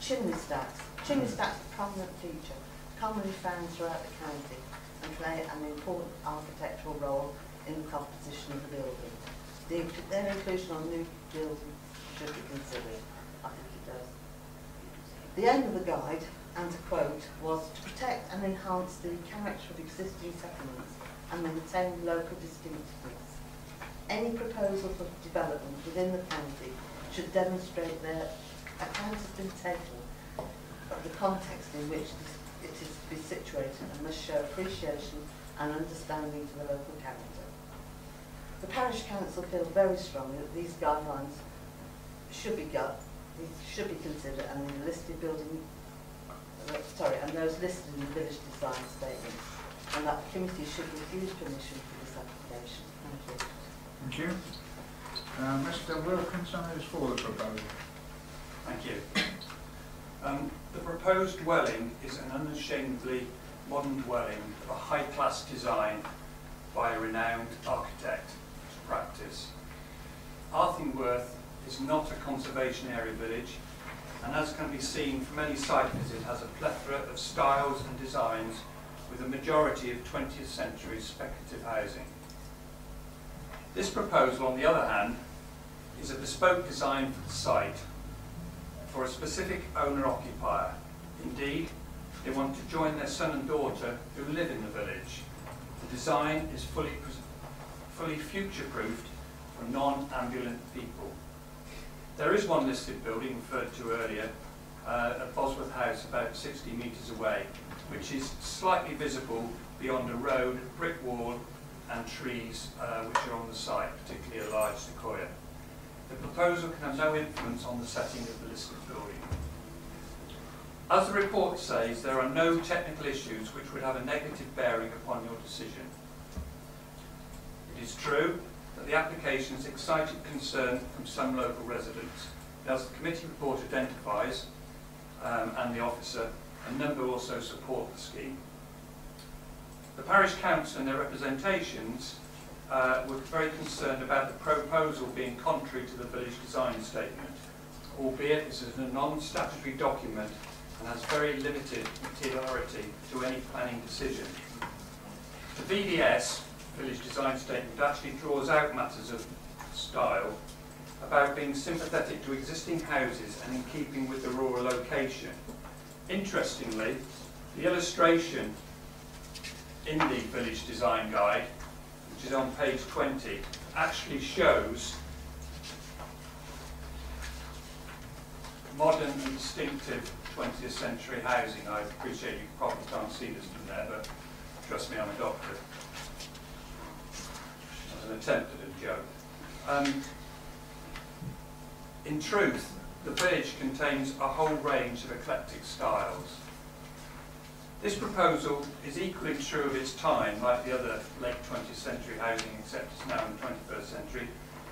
Chimney stacks. Chimney hmm. stacks are a prominent feature, commonly found throughout the county and play an important architectural role in the composition of the building. The, their inclusion on new buildings should be considered. I think it does. The aim of the guide, and to quote, was to protect and enhance the character of existing settlements and maintain local distinctiveness. Any proposal for development within the county should demonstrate that account has been taken of the context in which this, it is be situated and must show appreciation and understanding to the local character. The parish council feel very strongly that these guidelines should be got, these should be considered and the listed building, sorry, and those listed in the village design statement, and that the committee should refuse permission for this application. Thank you. Thank you. Uh, Mr Wilkinson is for the proposal. Thank you. Um, the proposed dwelling is an unashamedly modern dwelling of a high-class design by a renowned architect to practice. Arthingworth is not a conservation area village and as can be seen from any site visit has a plethora of styles and designs with a majority of 20th century speculative housing. This proposal on the other hand is a bespoke design for the site for a specific owner-occupier. Indeed, they want to join their son and daughter who live in the village. The design is fully, fully future-proofed for non-ambulant people. There is one listed building referred to earlier uh, at Bosworth House about 60 metres away, which is slightly visible beyond a road, brick wall and trees uh, which are on the site, particularly a large sequoia. The proposal can have no influence on the setting of the listed building. As the report says, there are no technical issues which would have a negative bearing upon your decision. It is true that the application has excited concern from some local residents. As the committee report identifies, um, and the officer, a number also support the scheme. The parish council and their representations uh, were very concerned about the proposal being contrary to the village design statement, albeit this is a non-statutory document and has very limited materiality to any planning decision. The VDS, village design statement, actually draws out matters of style about being sympathetic to existing houses and in keeping with the rural location. Interestingly, the illustration in the village design guide which is on page 20, actually shows modern and distinctive 20th century housing. I appreciate you probably can't see this from there, but trust me, I'm a doctor. As an attempt at a joke. Um, in truth, the village contains a whole range of eclectic styles. This proposal is equally true of its time, like the other late 20th century housing, except it's now in the 21st century,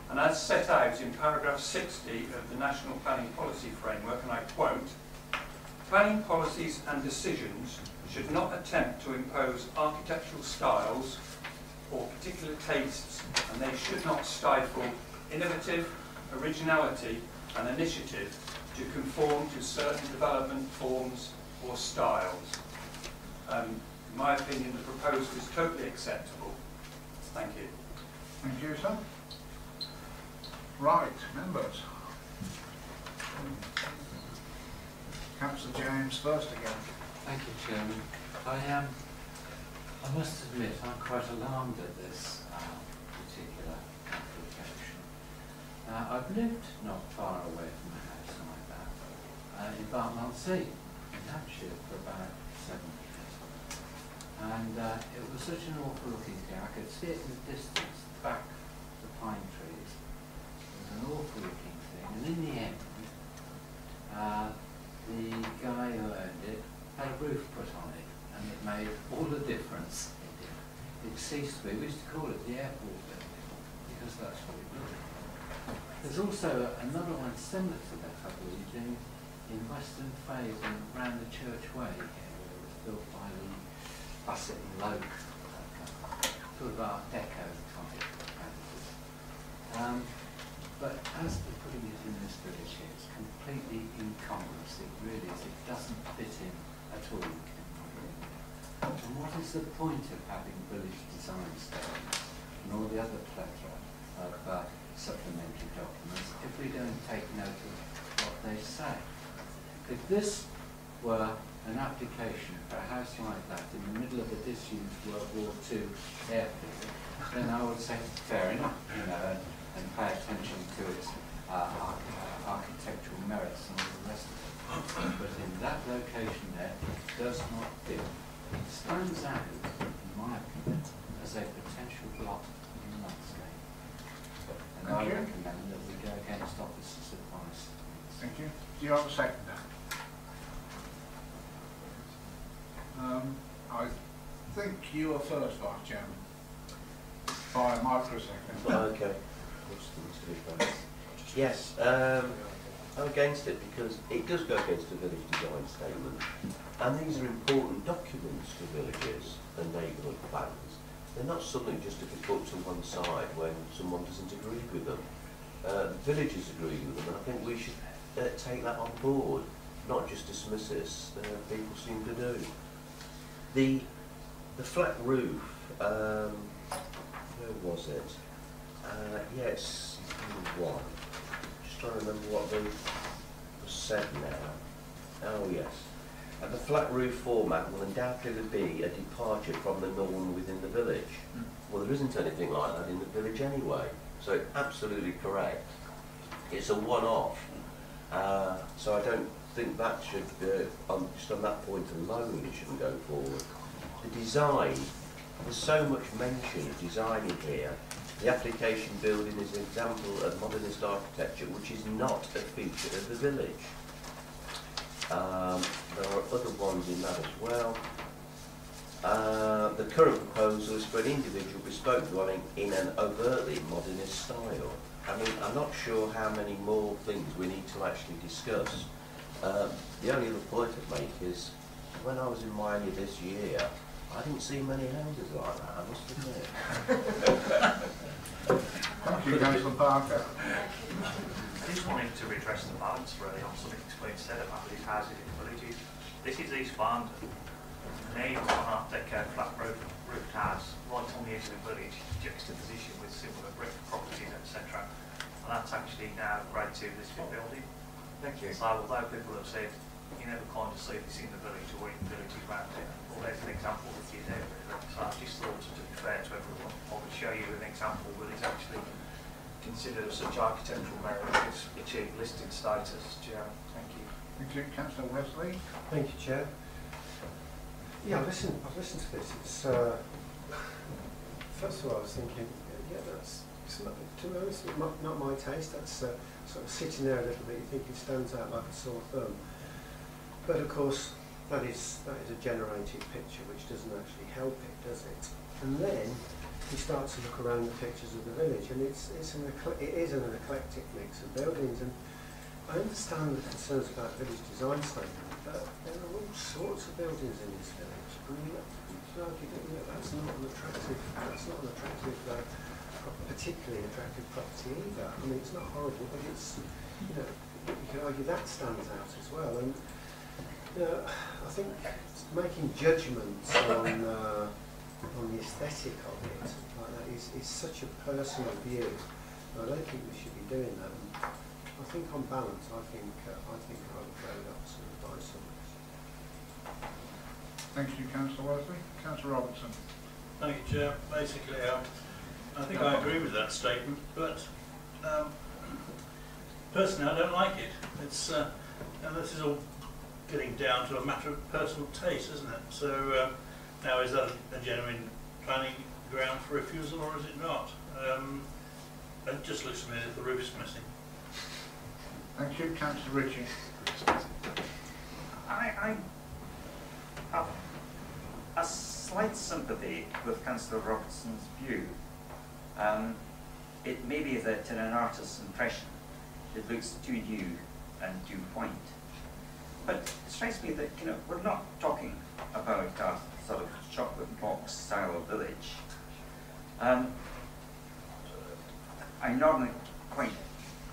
and as set out in paragraph 60 of the National Planning Policy Framework, and I quote, planning policies and decisions should not attempt to impose architectural styles or particular tastes, and they should not stifle innovative, originality and initiative to conform to certain development forms or styles. Um, in my opinion, the proposal is totally acceptable. Thank you. Thank you, sir. Right, members. Councillor James first again. Thank you, Chairman. I am, I must admit, I'm quite alarmed at this uh, particular application. Uh, I've lived not far away from a house like that, uh, in Bartmouth in Hampshire, for about seven years. And uh, it was such an awful looking thing. I could see it in the distance, back the pine trees. It was an awful looking thing. And in the end, uh, the guy who owned it had a roof put on it, and it made all the difference. It, ceased to be. We used to call it the airport building because that's what it was. There's also another one similar to that, I believe, in, in Weston Favell and around the Church Way sort of Art Deco type. Um, but as they're putting it in this village here, it's completely incongruous. It really is. It doesn't fit in at all. And what is the point of having village design statements and all the other plethora of uh, supplementary documents if we don't take note of what they say? If this were an application for a house like that in the middle of a disused World War II airfield, then I would say fair enough, you know, and, and pay attention to its uh, arch- uh, architectural merits and all the rest of it. But in that location there, it does not fit. It stands out, in my opinion, as a potential blot in the landscape. And I you. recommend that we go against officers' advice. Thank you. Do you have a seconder? Um, I think you were first, Vice Chairman. By a microsecond. Okay. Yes, um, I'm against it because it does go against the village design statement. And these are important documents for villages and neighbourhood plans. They're not something just to be put to one side when someone doesn't agree with them. Uh, agree with them and I think we should uh, take that on board, not just dismiss this, uh, people seem to do. The, the flat roof, um, where was it? Uh, yes, number one. Just trying to remember what the, was said now. Oh, yes. Uh, the flat roof format will undoubtedly be a departure from the norm within the village. Well, there isn't anything like that in the village anyway, so absolutely correct. It's a one-off, uh, so I don't think that should, uh, just on that point alone, it shouldn't go forward. The design, there's so much mention of design in here. The application building is an example of modernist architecture, which is not a feature of the village. Um, there are other ones in that as well. Uh, the current proposal is for an individual bespoke dwelling in an overtly modernist style. I mean, I'm not sure how many more things we need to actually discuss. Um, the only other point I'd make is, when I was in Miami this year, I didn't see many houses like that, I must admit. Thank you, Councillor Parker. I just wanted to redress the balance really on something that's been said about these houses in villages. This is East Haddon. And there you've got an Art Deco flat roof, roofed house right on the edge of the village, juxtaposition with similar brick properties, etc. And that's actually now grade two listed building. Thank you. So although people have said you never kind of see this in the village or in villages around it, well there's an example that you do really. So I just thought to be fair to everyone, I would show you an example that is actually considered of such architectural merit as it's achieved listed status, Chair. Thank you. Thank you, Councillor Wesley. Thank you, Chair. Yeah, I've listened, I've listened to this. It's, uh, first of all, I was thinking, yeah, that's, it's not, to be honest, not, not my taste. That's uh, sort of sitting there a little bit. You think it stands out like a sore thumb. But of course, that is, that is a generated picture which doesn't actually help it, does it? And then you start to look around the pictures of the village, and it's, it's an, it is an eclectic mix of buildings. And I understand the concerns about village design statement, but there are all sorts of buildings in this village. I mean, you could argue that you know, that's not an attractive, that's not an attractive, uh, particularly attractive property either. I mean, it's not horrible, but it's, you know, you could argue that stands out as well. And you know, I think making judgments on uh, on the aesthetic of it like that is, is such a personal view. I don't think we should be doing that. And I think on balance, I think uh, I think I would go with officer advice on this. Thank you, Councillor Wesley. Councillor Robertson. Thank you, Chair. Basically, um, I think I agree with that statement, but um, personally, I don't like it. It's uh, and this is all getting down to a matter of personal taste, isn't it? So uh, now, is that a genuine planning ground for refusal, or is it not? Um, it just looks to me that if the roof's missing. Thank you, Councillor Ritchie. I, I have a slight sympathy with Councillor Robertson's view. Um, it may be that in an artist's impression, it looks too new and too quaint. But it strikes me that, you know, we're not talking about a sort of chocolate box style village. Um, I'm normally quite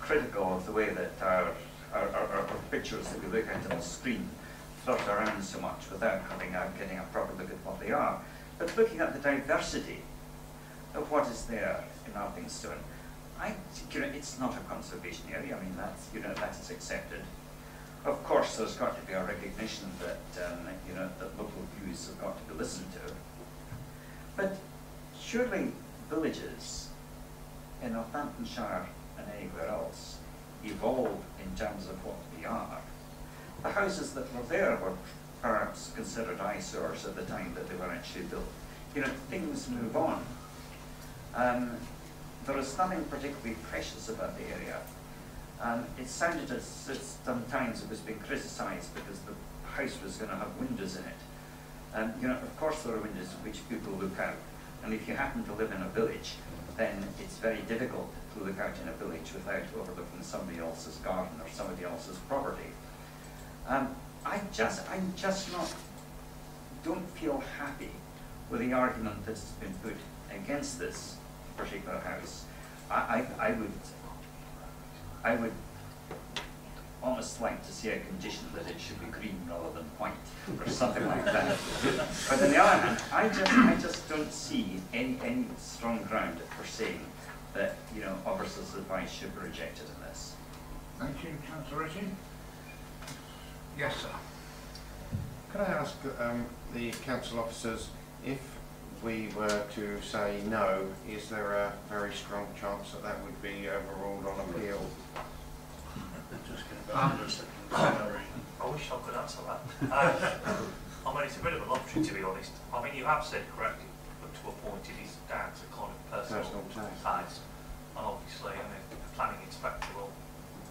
critical of the way that our, our, our, our pictures that we look at on the screen float around so much without having a, getting a proper look at what they are. But looking at the diversity of what is there in Alpingstone, I, you know, it's not a conservation area. I mean, that's, you know, that is accepted. Of course, there's got to be a recognition that, um, you know, that local views have got to be listened to. But surely villages in Northamptonshire and anywhere else evolve in terms of what we are. The houses that were there were perhaps considered eyesores at the time that they were actually built. You know, things move on. Um, there is nothing particularly precious about the area. Um, it sounded as if sometimes it was being criticised because the house was going to have windows in it. And you know, of course there are windows in which people look out. And if you happen to live in a village, then it's very difficult to look out in a village without overlooking somebody else's garden or somebody else's property. Um, I just, I'm just not, don't feel happy with the argument that's been put against this particular house. I, I, I would, I would almost like to see a condition that it should be green rather than white, or something like that. [laughs] but on the other hand, I just, I just don't see any, any strong ground for saying that, you know, officers' advice should be rejected in this. Thank you, Councillor Ritchie. Yes, sir. Could I ask um, the council officers if we were to say no, is there a very strong chance that that would be overruled on appeal? Um, I wish I could answer that. Um, [laughs] I mean, it's a bit of a lottery, to be honest. I mean, you have said correctly, but to a point, it is down to kind of personal, Personal taste. taste. And obviously, I mean, the planning inspector will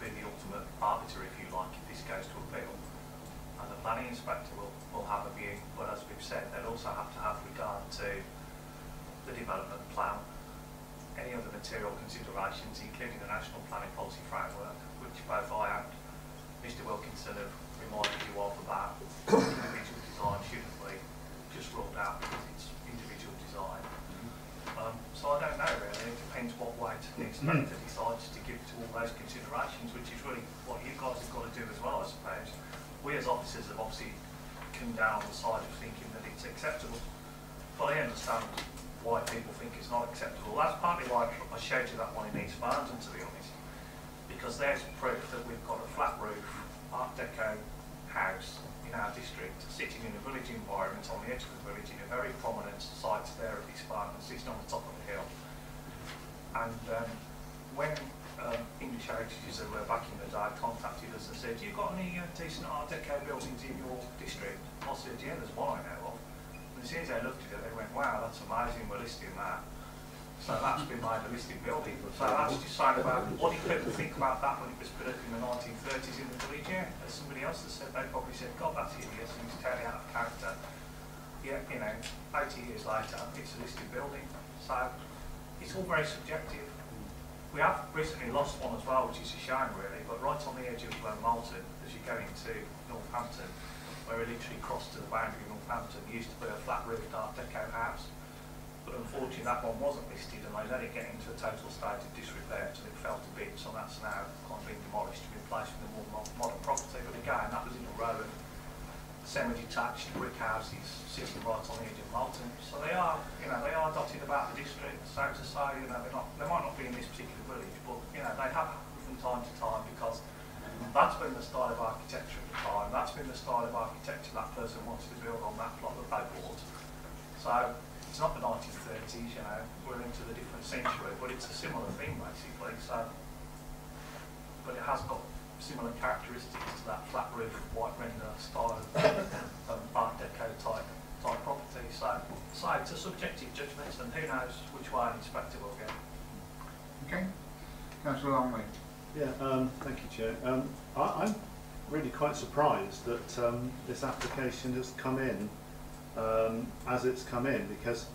be the ultimate arbiter, if you like, if this goes to appeal. And the planning inspector will, will have a view, but as we've said, they'll also have to have regard to the development plan, any other material considerations, including the National Planning Policy Framework, which both I and Mr Wilkinson have reminded you of about individual design shouldn't be just ruled out because it's individual design. Um, so I don't know really, it depends what weight the inspector decides to give to all those considerations, which is really what you guys have got to do as well, I suppose. We as officers have obviously come down on the side of thinking that it's acceptable. But I understand why people think it's not acceptable. That's partly why I showed you that one in East Haddon, to be honest. Because there's proof that we've got a flat roof, Art Deco house in our district, sitting in a village environment on the edge of the village in a very prominent site there at East Haddon, sitting on the top of the hill. And um, when um, English Heritage, who were back in the day, contacted us and said, Do you got any uh, decent Art Deco buildings in your district? I said, yeah, there's one I know. And as soon as they looked at it, they went, wow, that's amazing, we're listing that. So that's been my listed building. So that's just saying about, what did people think about that when it was put up in the 1930s in the village? Yeah, somebody else has said, they probably said, God, that's hideous, and it's totally out of character. Yeah, you know, 80 years later, it's a listed building. So it's all very subjective. We have recently lost one as well, which is a shame really, but right on the edge of uh, Moulton, as you go into Northampton, where it literally crossed to the boundary of Northampton, used to be a flat roofed Art Deco house. But unfortunately that one wasn't listed and they let it get into a total state of disrepair until it fell to bits and that's now kind of been demolished and replaced with a more modern property. But again, that was in a row of semi-detached brick houses sitting right on the edge of Moulton. So they are, you know, they are dotted about the district. So to say, you know, they're not, they might not be in this particular village, but you know, they have from time to time because that's been the style of architecture at the time. That's been the style of architecture that person wanted to build on that plot that they bought. So it's not the 1930s, you know, we're into the different century, but it's a similar thing basically. So, but it has got similar characteristics to that flat roof, white render style um, Art Deco type type property. So, so it's a subjective judgment, and who knows which way an inspector will go. Okay. Councillor Longley. Yeah, um, thank you, Chair. Um, I, I'm really quite surprised that um, this application has come in um, as it's come in because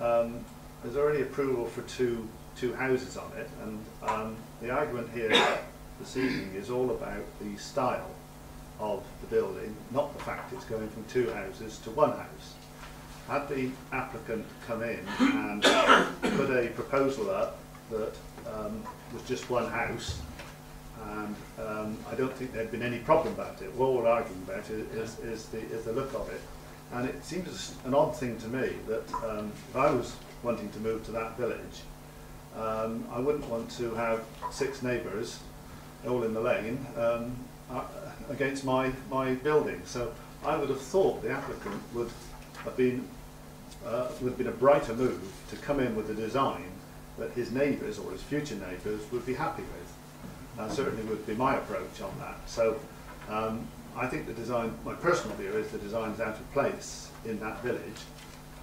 um, there's already approval for two two houses on it, and um, the argument here this evening is all about the style of the building, not the fact it's going from two houses to one house. had the applicant come in and put a proposal up that um, was just one house, and um, I don't think there'd been any problem about it. What we're arguing about is, is, is, the, is the look of it. And it seems an odd thing to me that um, if I was wanting to move to that village, um, I wouldn't want to have six neighbours all in the lane um, uh, against my, my building. So I would have thought the applicant would have been uh, would have been a brighter move to come in with a design that his neighbours or his future neighbours would be happy with. That certainly would be my approach on that. So um, I think the design, my personal view is the design is out of place in that village.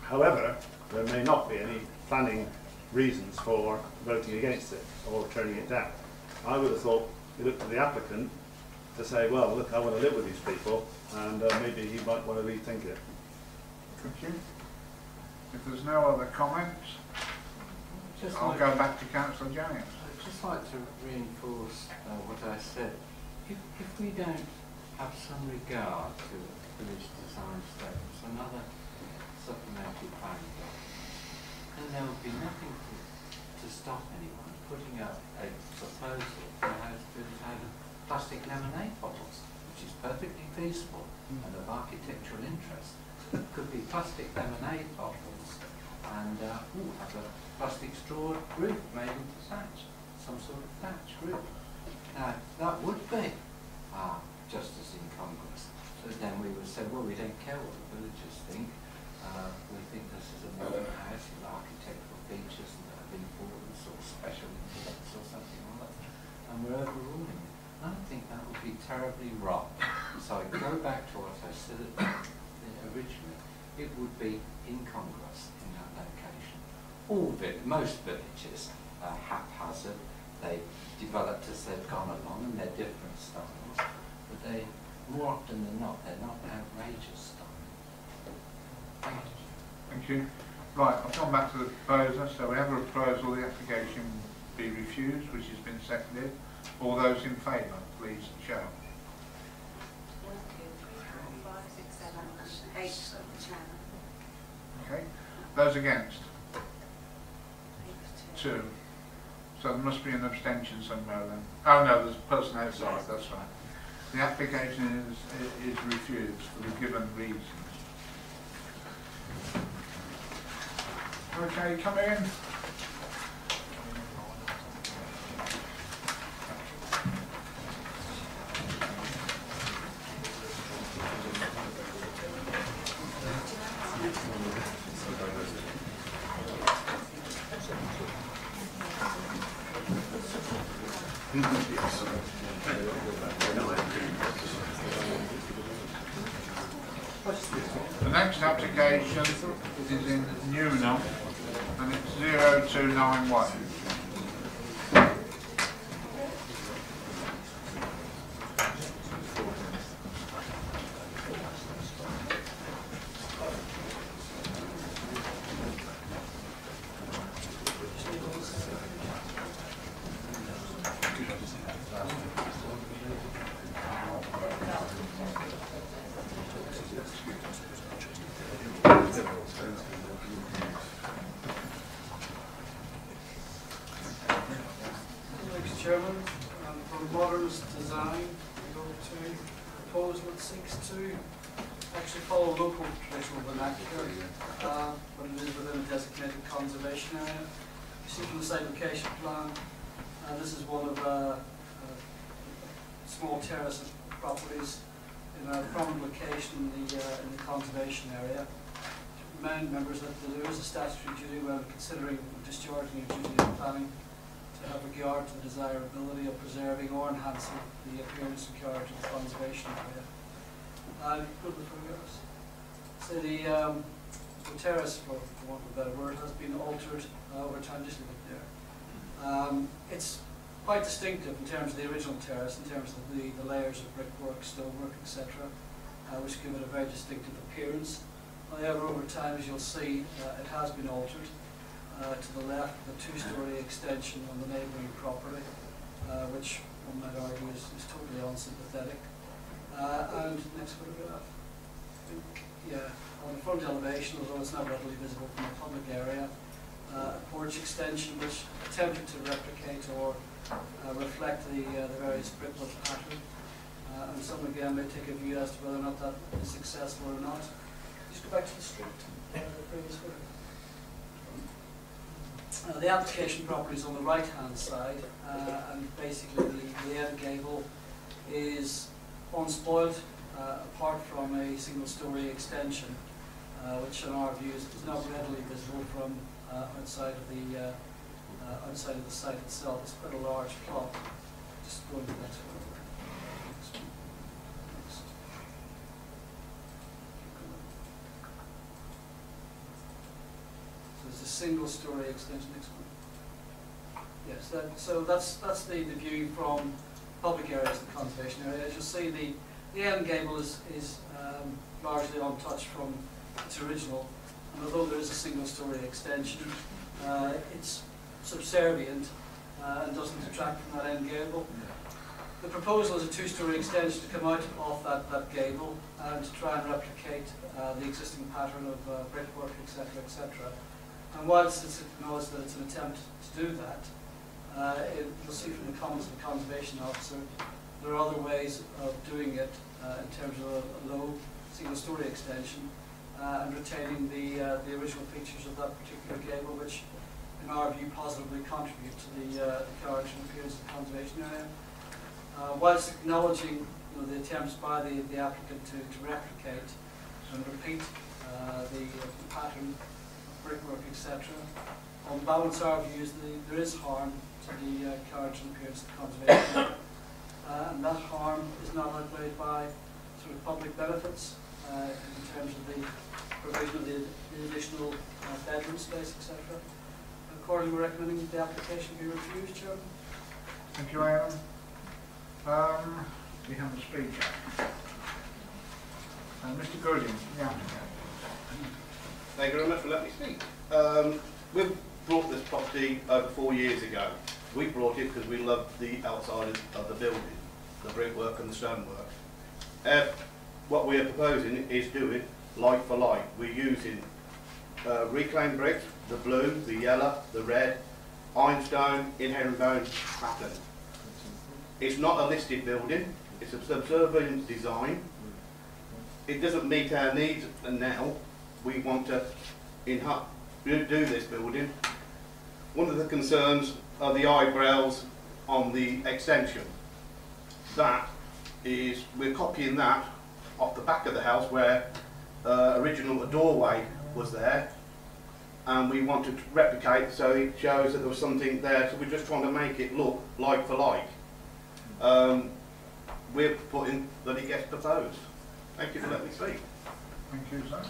However, there may not be any planning reasons for voting against it or turning it down. I would have thought you look to the applicant to say, well, look, I want to live with these people, and uh, maybe he might want to rethink it. Thank you. If there's no other comments, Just I'll like- go back to councillor Jennings. I'd just like to reinforce uh, what I said. If, if we don't have some regard to village design statements, another supplementary planning document, then there will be nothing to, to stop anyone putting up a proposal for how to build out of plastic lemonade bottles, which is perfectly feasible and of architectural interest. Could be plastic lemonade bottles and uh, ooh, have a plastic straw roof made into thatch, some sort of thatch roof. Now, that would be just as incongruous. So then we would say, well, we don't care what the villagers think. Uh, we think this is a modern house with architectural features and have importance or special importance or something like that. And we're overruling it. I think that would be terribly wrong. So I go back to what I said originally. It would be incongruous in that location. All vi- most villages are haphazard. They developed as they've gone along and they're different styles. But they, more often than not, they're not outrageous styles. Thank you. Thank you. Right, I've gone back to the proposer. So we have a proposal, the application be refused, which has been seconded. All those in favour, please show. One, two, three, four, five, six, seven, eight, Mr. Okay. Those against? Eight, Two. So there must be an abstention somewhere then. Oh no, there's a person outside, that's right. The application is, is refused for the given reasons. Okay, come in. The next application is in Newnham and it's 0291. Mr. Chairman, um, from Modernist Design, we go to proposal at six two, actually follow local traditional vernacular, uh, but it is within a designated conservation area. Location plan, uh, this is one of, uh, uh, small terrace properties in a prominent location in the, in the conservation area. Remind members that there is a statutory duty when considering discharging your duty of planning to have regard to the desirability of preserving or enhancing the appearance and character of the conservation area. Uh. So the, um, the terrace, for, want of a better word, has been altered uh, over time, just. Um, it's quite distinctive in terms of the original terrace, in terms of the, the layers of brickwork, stonework, etc., uh, which give it a very distinctive appearance. However, over time, as you'll see, uh, it has been altered uh, to the left, the two-storey extension on the neighbouring property, uh, which one might argue is, is totally unsympathetic. Uh, and next photograph. yeah, on the front elevation, although it's not readily visible from a public area, a porch extension which attempted to replicate or uh, reflect the, uh, the various brickwork pattern. Uh, and some again may take a view as to whether or not that is successful or not. Just go back to the street, uh, the previous photo. Uh, the application property is on the right-hand side, uh, and basically the, the end gable is unspoiled, uh, apart from a single-story extension, uh, which in our view is, not readily visible from uh, outside of the uh, uh, outside of the site itself. It's quite a large plot. Just go to the next one. It's a single-story extension. Next one. Yes, that, so that's that's the, the view from public areas, the conservation area. As you'll see, the the end gable is is um, largely untouched from its original, although there is a single-story extension, uh, it's subservient uh, and doesn't detract from that end gable. The proposal is a two-story extension to come out off that, that gable and to try and replicate uh, the existing pattern of uh, brickwork, etc., etc. And whilst it's acknowledged that it's an attempt to do that, uh, it, you'll see from the comments of the conservation officer, there are other ways of doing it uh, in terms of a, a low single-story extension uh, and retaining the, uh, the original features of that particular gable, which in our view positively contribute to the, uh, the character and appearance of the conservation area. Uh, whilst acknowledging you know, the attempts by the, the applicant to, to replicate and repeat uh, the, uh, the pattern brickwork, etc. On balance, our view is the, there is harm to the character and appearance of the conservation area. And that harm is not outweighed by sort of public benefits in terms of the provision of the, the additional uh, bedroom space, etc. Accordingly, we're recommending that the application be refused, Chairman. Thank you, Aaron. Um, we have a speaker. Uh, Mr. Gooding, the applicant. Thank you very much for letting me speak. Um, we brought this property over four years ago. We brought it because we loved the outside of the building, the brickwork and the stonework. Uh, what we are proposing is do it like for like. We're using uh, reclaimed bricks, the blue, the yellow, the red, ironstone, inherent pattern. It's not a listed building, it's a subservient design. It doesn't meet our needs and now we want to do this building. One of the concerns are the eyebrows on the extension. That is, we're copying that off the back of the house where uh, original doorway was there and we wanted to replicate so it shows that there was something there so we're just trying to make it look like for like. Um, we're putting that it gets proposed. Thank you for letting me speak. Thank you, sir.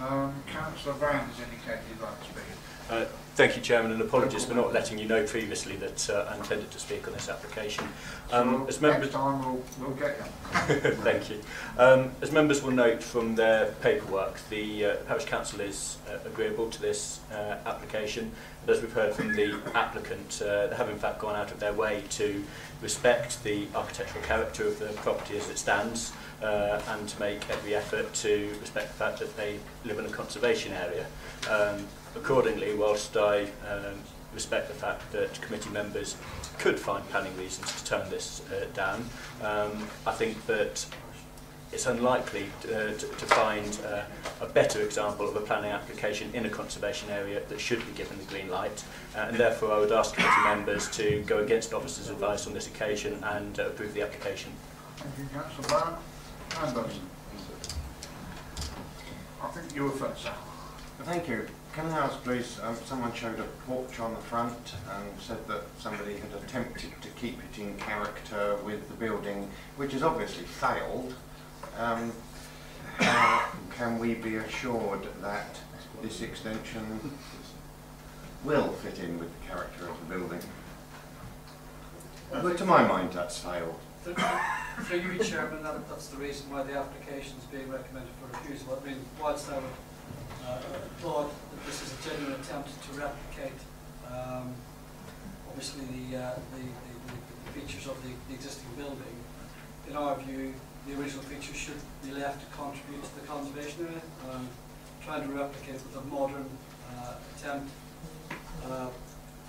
Um, Councillor Brown has indicated he'd like to speak. Uh, Thank you, Chairman, and apologies for not letting you know previously that uh, I intended to speak on this application. Um, So as members, next time we'll, we'll get you. [laughs] Thank you. Um, as members will note from their paperwork, the uh, Parish Council is uh, agreeable to this uh, application. As we've heard from the applicant, uh, they have in fact gone out of their way to respect the architectural character of the property as it stands uh, and to make every effort to respect the fact that they live in a conservation area. Um, accordingly, whilst I um, respect the fact that committee members could find planning reasons to turn this uh, down, um, I think that it's unlikely uh, to, to find uh, a better example of a planning application in a conservation area that should be given the green light. Uh, and therefore, I would ask committee members to go against officers' advice on this occasion and uh, approve the application. Thank you, Councillor Brown. Anders. I think you were first, sir. Thank you. Can I ask, please, um, someone showed a porch on the front and said that somebody had attempted to keep it in character with the building, which has obviously failed. Um, how can we be assured that this extension will fit in with the character of the building? But to my mind, that's failed. Through you, Chairman, that, that's the reason why the application is being recommended for refusal. I mean, whilst I would uh, applaud this is a genuine attempt to replicate, um, obviously, the, uh, the, the, the features of the, the existing building, in our view, the original features should be left to contribute to the conservation area. Um, trying to replicate with a modern uh, attempt, uh,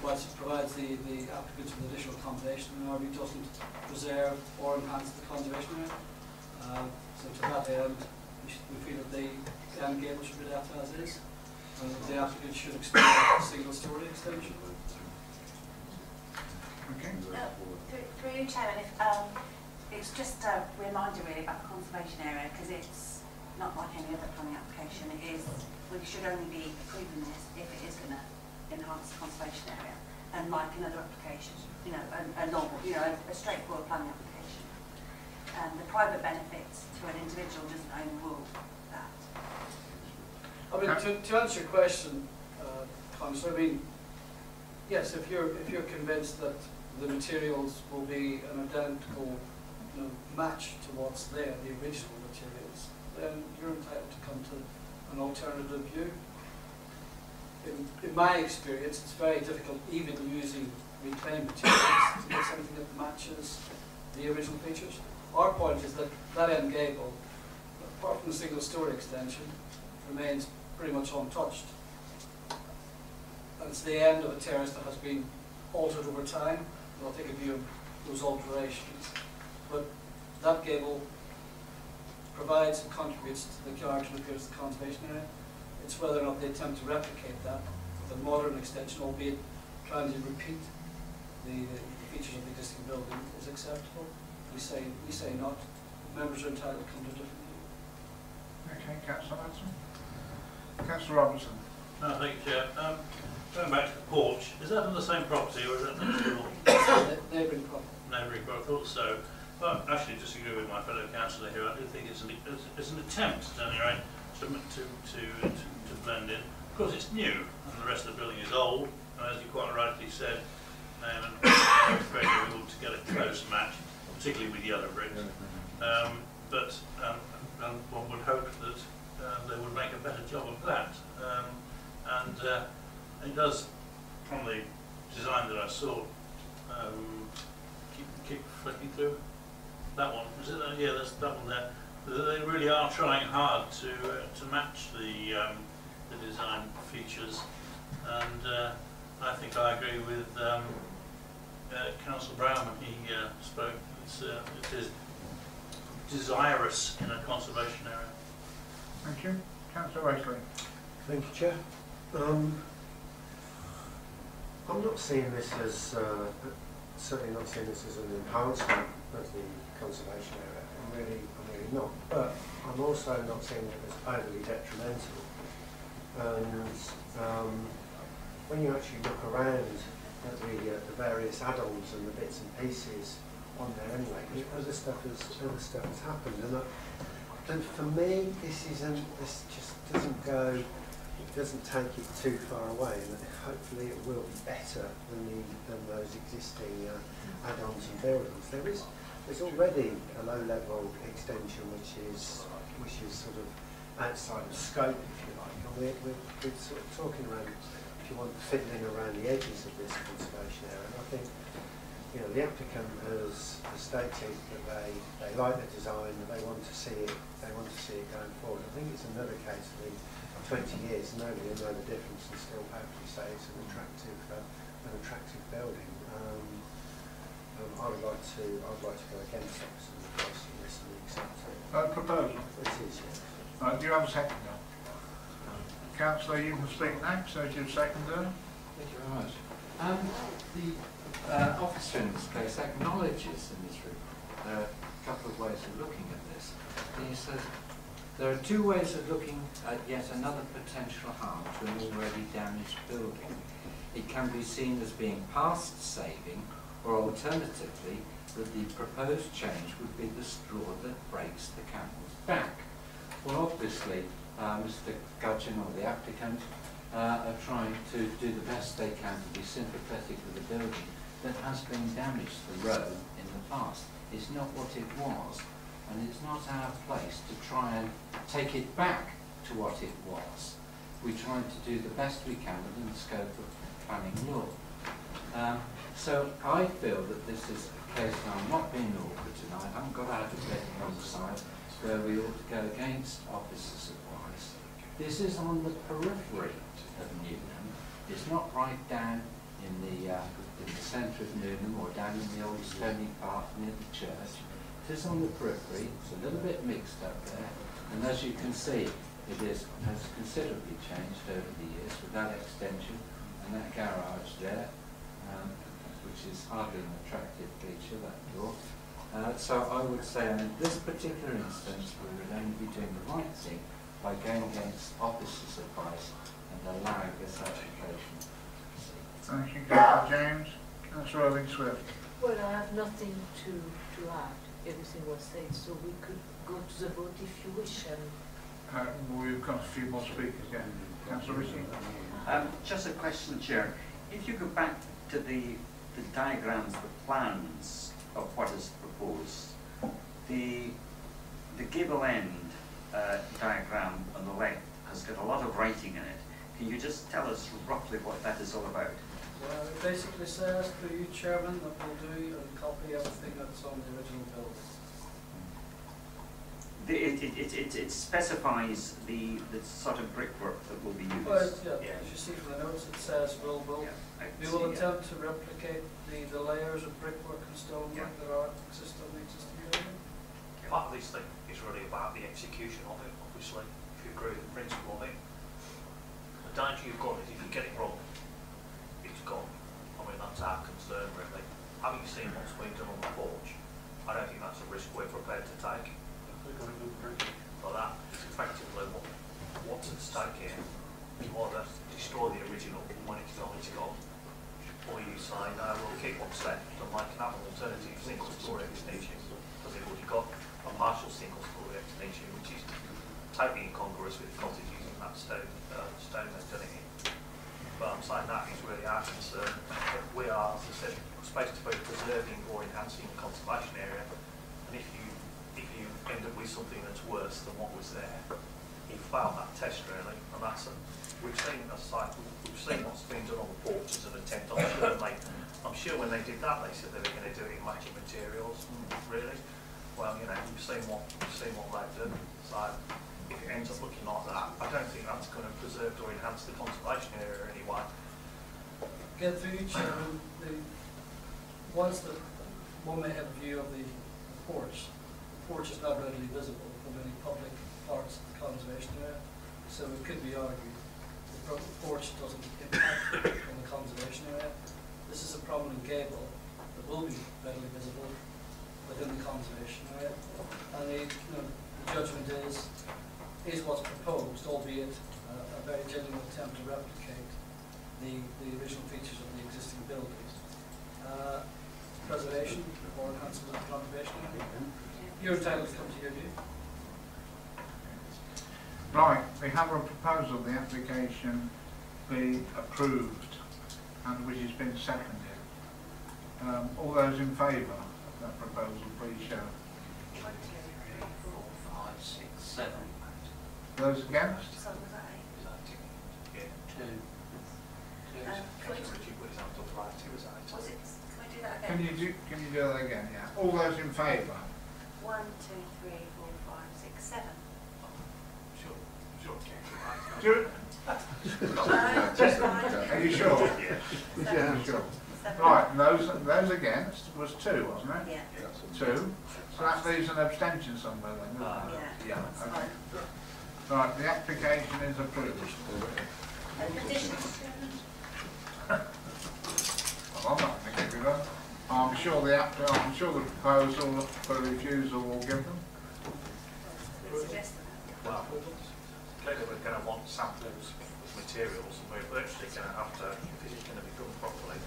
whilst it provides the, the applicants with additional accommodation, in our view doesn't preserve or enhance the conservation area. Uh, so to that end, we, should, we feel that the end gable should be left as is, and the applicant should explore a single story extension. Okay. Uh, through, through you, Chairman, if, um, it's just a reminder really about the conservation area because it's not like any other planning application. It is, we should only be approving this if it is going to enhance the conservation area. And like another application, you know, a, a normal, you know, a, a straightforward planning application. And the private benefits to an individual doesn't overrule that. I mean, to, to answer your question, uh, I mean, yes, if you're, if you're convinced that the materials will be an identical you know, match to what's there, the original materials, then you're entitled to come to an alternative view. In, in my experience, it's very difficult, even using reclaimed materials, to get something that matches the original features. Our point is that that end gable, apart from the single story extension, remains pretty much untouched. And it's the end of a terrace that has been altered over time, and I'll take a view of those alterations. But that gable provides and contributes to the character and appearance of the conservation area. It's whether or not they attempt to replicate that with a modern extension, albeit trying to repeat the, the features of the existing building is acceptable. We say, we say not. Members are entitled to come to a different view. Okay, Councillor Madsen. Councillor Robinson. No, thank you, Chair. Um, going back to the porch, is that on the same property or is that next door? [coughs] Neighbouring property. Neighbouring property, I thought so. Well, I actually disagree with my fellow councillor here. I do think it's an, it's, it's an attempt, at any rate, to, to, to, to, to blend in. Of course, it's new, and the rest of the building is old, and as you quite rightly said, um, [coughs] it's very difficult to get a close match, particularly with yellow bricks. Um, but um, and one would hope that uh, they would make a better job of that. Um, and uh, it does, from the design that I saw, um, keep, keep flicking through. That one, is it? Uh, yeah, that's that one there. They really are trying hard to uh, to match the um, the design features, and uh, I think I agree with um, uh, Councillor Brown when he uh, spoke. It's, uh, it is desirous in a conservation area. Thank you. Councillor Wesley. Thank you, Chair. Um, I'm not seeing this as, uh, certainly not seeing this as an enhancement of the conservation area. I'm really, I'm really not. But I'm also not seeing it as overly detrimental. And um, when you actually look around at the, uh, the various add-ons and the bits and pieces on there anyway, other stuff has other stuff has happened, and, I, and for me, this isn't this just doesn't go, it doesn't take it too far away, and hopefully it will be better than the than those existing uh, add-ons and buildings. There is there's already a low-level extension which is which is sort of outside of scope, if you like, and we're, we're, we're sort of talking around, if you want, fiddling around the edges of this conservation area, and I think you know, the applicant has stated that they, they like the design, that they want to see it, see it going forward. I think it's another case of in 20 years, nobody will know the difference and still hopefully say it's an attractive, uh, an attractive building. Um, um, I would like to, I would like to go against Oxford and pricing this and accept it. Uh, proposal. It is, yes. Uh, do you have a second? Councillor, you can speak next, as you've seconded. Thank you very much. Um, the uh, officer in this case acknowledges in this report there are a couple of ways of looking at this. And He says there are two ways of looking at yet another potential harm to an already damaged building. It can be seen as being past saving, or alternatively, that the proposed change would be the straw that breaks the camel's back. Well, obviously, uh, Mr. Gudgeon or the applicant uh, are trying to do the best they can to be sympathetic with the building that has been damaged, the road, in the past. It's not what it was, and it's not our place to try and take it back to what it was. We're trying to do the best we can within the scope of planning law. Um, so I feel that this is a case, now I'm not being awkward tonight, I haven't got out of bed on the side where we ought to go against officers' advice. This is on the periphery of Newnham. It's not right down in the, uh, in the centre of Newnham or down in the old stony park near the church. It is on the periphery, it's a little bit mixed up there, and as you can see, it is, has considerably changed over the years with that extension and that garage there, um, which is hardly an attractive feature, that door. Uh, so I would say in this particular instance, we would only be doing the right thing by going against officers' advice and allowing this application. Thank you, Councillor James. Councillor Irving Swift. Well, I have nothing to, to add. Everything was said, so we could go to the vote if you wish. And Uh, we've got a few more speakers yet. Councillor Ritchie. Um, just a question, Chair. If you go back to the, the diagrams, the plans of what is proposed, the, the gable end uh, diagram on the left has got a lot of writing in it. Can you just tell us roughly what that is all about? Well, it basically says to you, Chairman, that we'll do and copy everything that's on the original building. The, it, it, it, it, it specifies the, the sort of brickwork that will be used. Well, yeah, as you see from the notes, it says we'll, we'll, I we see, will yeah. attempt to replicate the, the layers of brickwork and stonework that are exist on the existing building. Part of this thing is really about the execution of it, obviously, if you agree with the principle of it. The danger you've got is if you get it wrong, it's gone. I mean, that's our concern really. Having seen what's been done on the porch, I don't think that's a risk we're prepared to take. But that is effectively what, what's at stake here. You either destroy the original when it's gone, it's gone, or you say, no, we'll keep what's left and make an alternative single story extension, because they've already got a partial single story extension, which is totally incongruous with cottages cottage using that stone, uh, stone they've done it But I'm saying that is really our concern. We are, as I said, supposed to be preserving or enhancing the conservation area, and if you, if you end up with something that's worse than what was there, you failed that test really, and that's, a, we've seen, I say, we've seen what's been done on the porch as an attempt, I'm I'm sure when they did that, they said they were gonna do it in matching materials, really? Well, you know, we've seen what, we've seen what they've done, so ends up looking like that, I don't think that's gonna preserve or enhance the conservation area anyway. Get through you, Chairman, the, once the, one may have a view of the porch, the porch is not readily visible from any public parts of the conservation area, so it could be argued the porch doesn't impact on the conservation area. This is a prominent gable that will be readily visible within the conservation area, and the, you know, the judgment is, is what's proposed, albeit uh, a very general attempt to replicate the, the original features of the existing buildings. Uh, preservation or enhancement of the conservation area. You're entitled to come to your view. Right, we have a proposal, the application be approved and which has been seconded. Um, all those in favour of that proposal, please show. One, two, three, four, five, six, seven. Those against? So was that eight? Yeah. Um, Two. can we- Councillor Ritchie put his hand up right, two was it, can we do that Can again? you do, can you do that again, yeah? All those in favour? One, two, three, four, five, six, seven. Sure, sure, councillor. [laughs] Do, No, just are you sure? Yeah. Are you sure? Seven. Right, and those, those against was two, wasn't it? Yeah. Two. So that leaves an abstention somewhere then, doesn't it? Yeah. Yeah, okay. Right, the application is approved. Well, I'm not going to. I'm sure the app, I'm sure the proposal for refusal will give them. Well, clearly we're going to want samples of materials and we're virtually going to have to, if it's going to be done properly,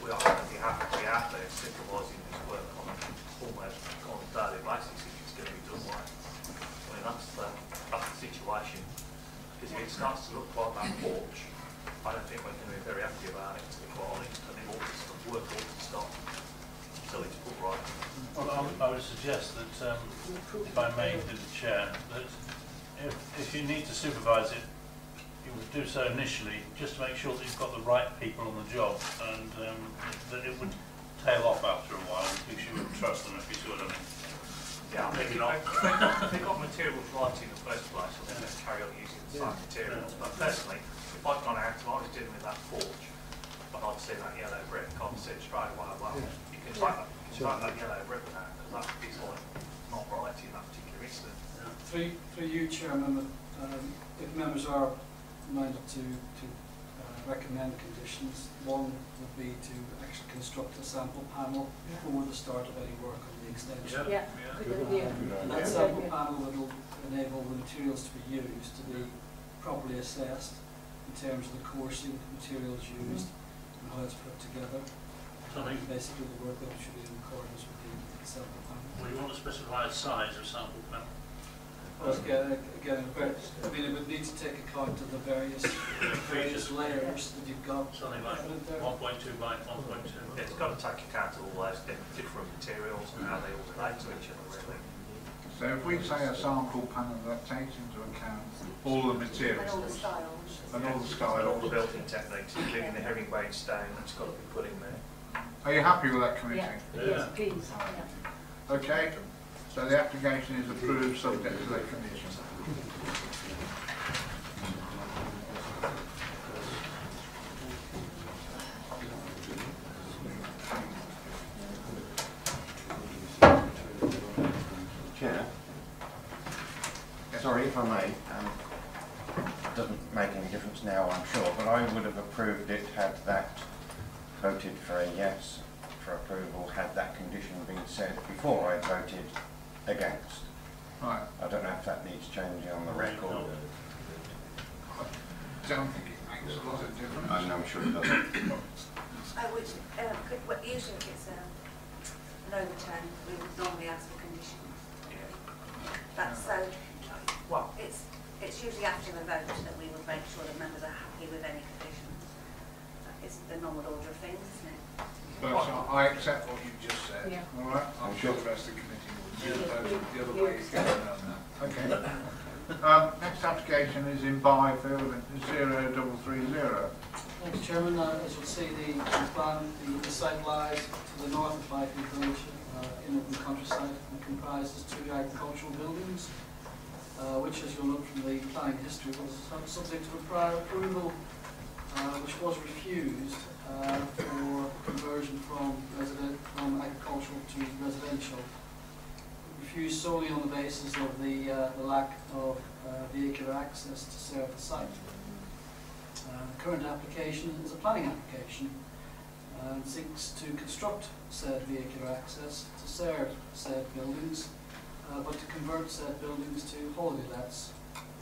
we are going to be have to be out there supervising this work on almost on a daily basis if it's going to be done right. I mean, that's the situation. Because if it starts to look like that porch, I don't think we're going to be very happy about it, to be quite honest, it ought to, the work ought to stop until it's put right. Well, I would, I would suggest that, um, if I may, to the chair, that if, if you need to supervise it you would do so initially, just to make sure that you've got the right people on the job, and um, that it would tail off after a while, because you would trust them if you see what I mean. Yeah, I think Maybe if not. they- if they've got materials right in the first place, I think let's carry on using the same materials. But personally, if I'd gone out, if I was dealing with that porch, and I'd see that yellow brick, I'd see it straight away, well, you can take that, you can take that yellow brick out, because that is like not right in that particular instance. Through, through you, Chairman, um, if members are minded to, to uh, recommend conditions, one would be to actually construct a sample panel before the start of any work on the extension. Yeah, good idea. And that sample panel will enable the materials to be used to be properly assessed in terms of the coursing, materials used, and how it's put together. Something- And Basically, the work that should be in accordance with the sample panel. Well, you want to specify a size of sample panel? Well, again, again, very- I mean, it would need to take account of the various, [coughs] various layers that you've got. Something like one point two by one point two. It's got to take account of all those different materials and how they all relate to each other, really. So if we say a sample panel that takes into account all the materials. And all the styles. And all the And all the building techniques, including the herringbone stone that's got to be put in there. Are you happy with that committee? Yeah, yes, please, yeah. Okay, so the application is approved subject to that condition. Chair, sorry if I may, um, it doesn't make any difference now, I'm sure, but I would have approved it had that voted for a yes for approval, had that condition been said before I voted against. Right. I don't know if that needs changing on the record. Don't think it makes a lot of difference. I'm I'm sure it doesn't. Uh, which, uh, could, well, usually if it's um, an overturn, we would normally ask for conditions. That's so, well, it's, it's usually after the vote that we would make sure that members are happy with any conditions. That is the normal order of things, isn't it? But so I accept what you've just said, Yeah. all right? I'm sure the rest of the committee will see those the other way it's going on now. Okay. Um, next application is in Byfield, zero double three zero. Thanks, Chairman. Uh, As you'll see, the the plan, the the site lies to the north of Byfield Village uh, in open countryside and comprises two agricultural buildings, uh, which, as you'll note from the planning history, was sub- subject to a prior approval, uh, which was refused uh, for conversion from resident, from agricultural to residential. Refused solely on the basis of the uh, the lack of uh, vehicular access to serve the site. Uh, The current application is a planning application and seeks to construct said vehicular access to serve said buildings, uh, but to convert said buildings to holiday lets,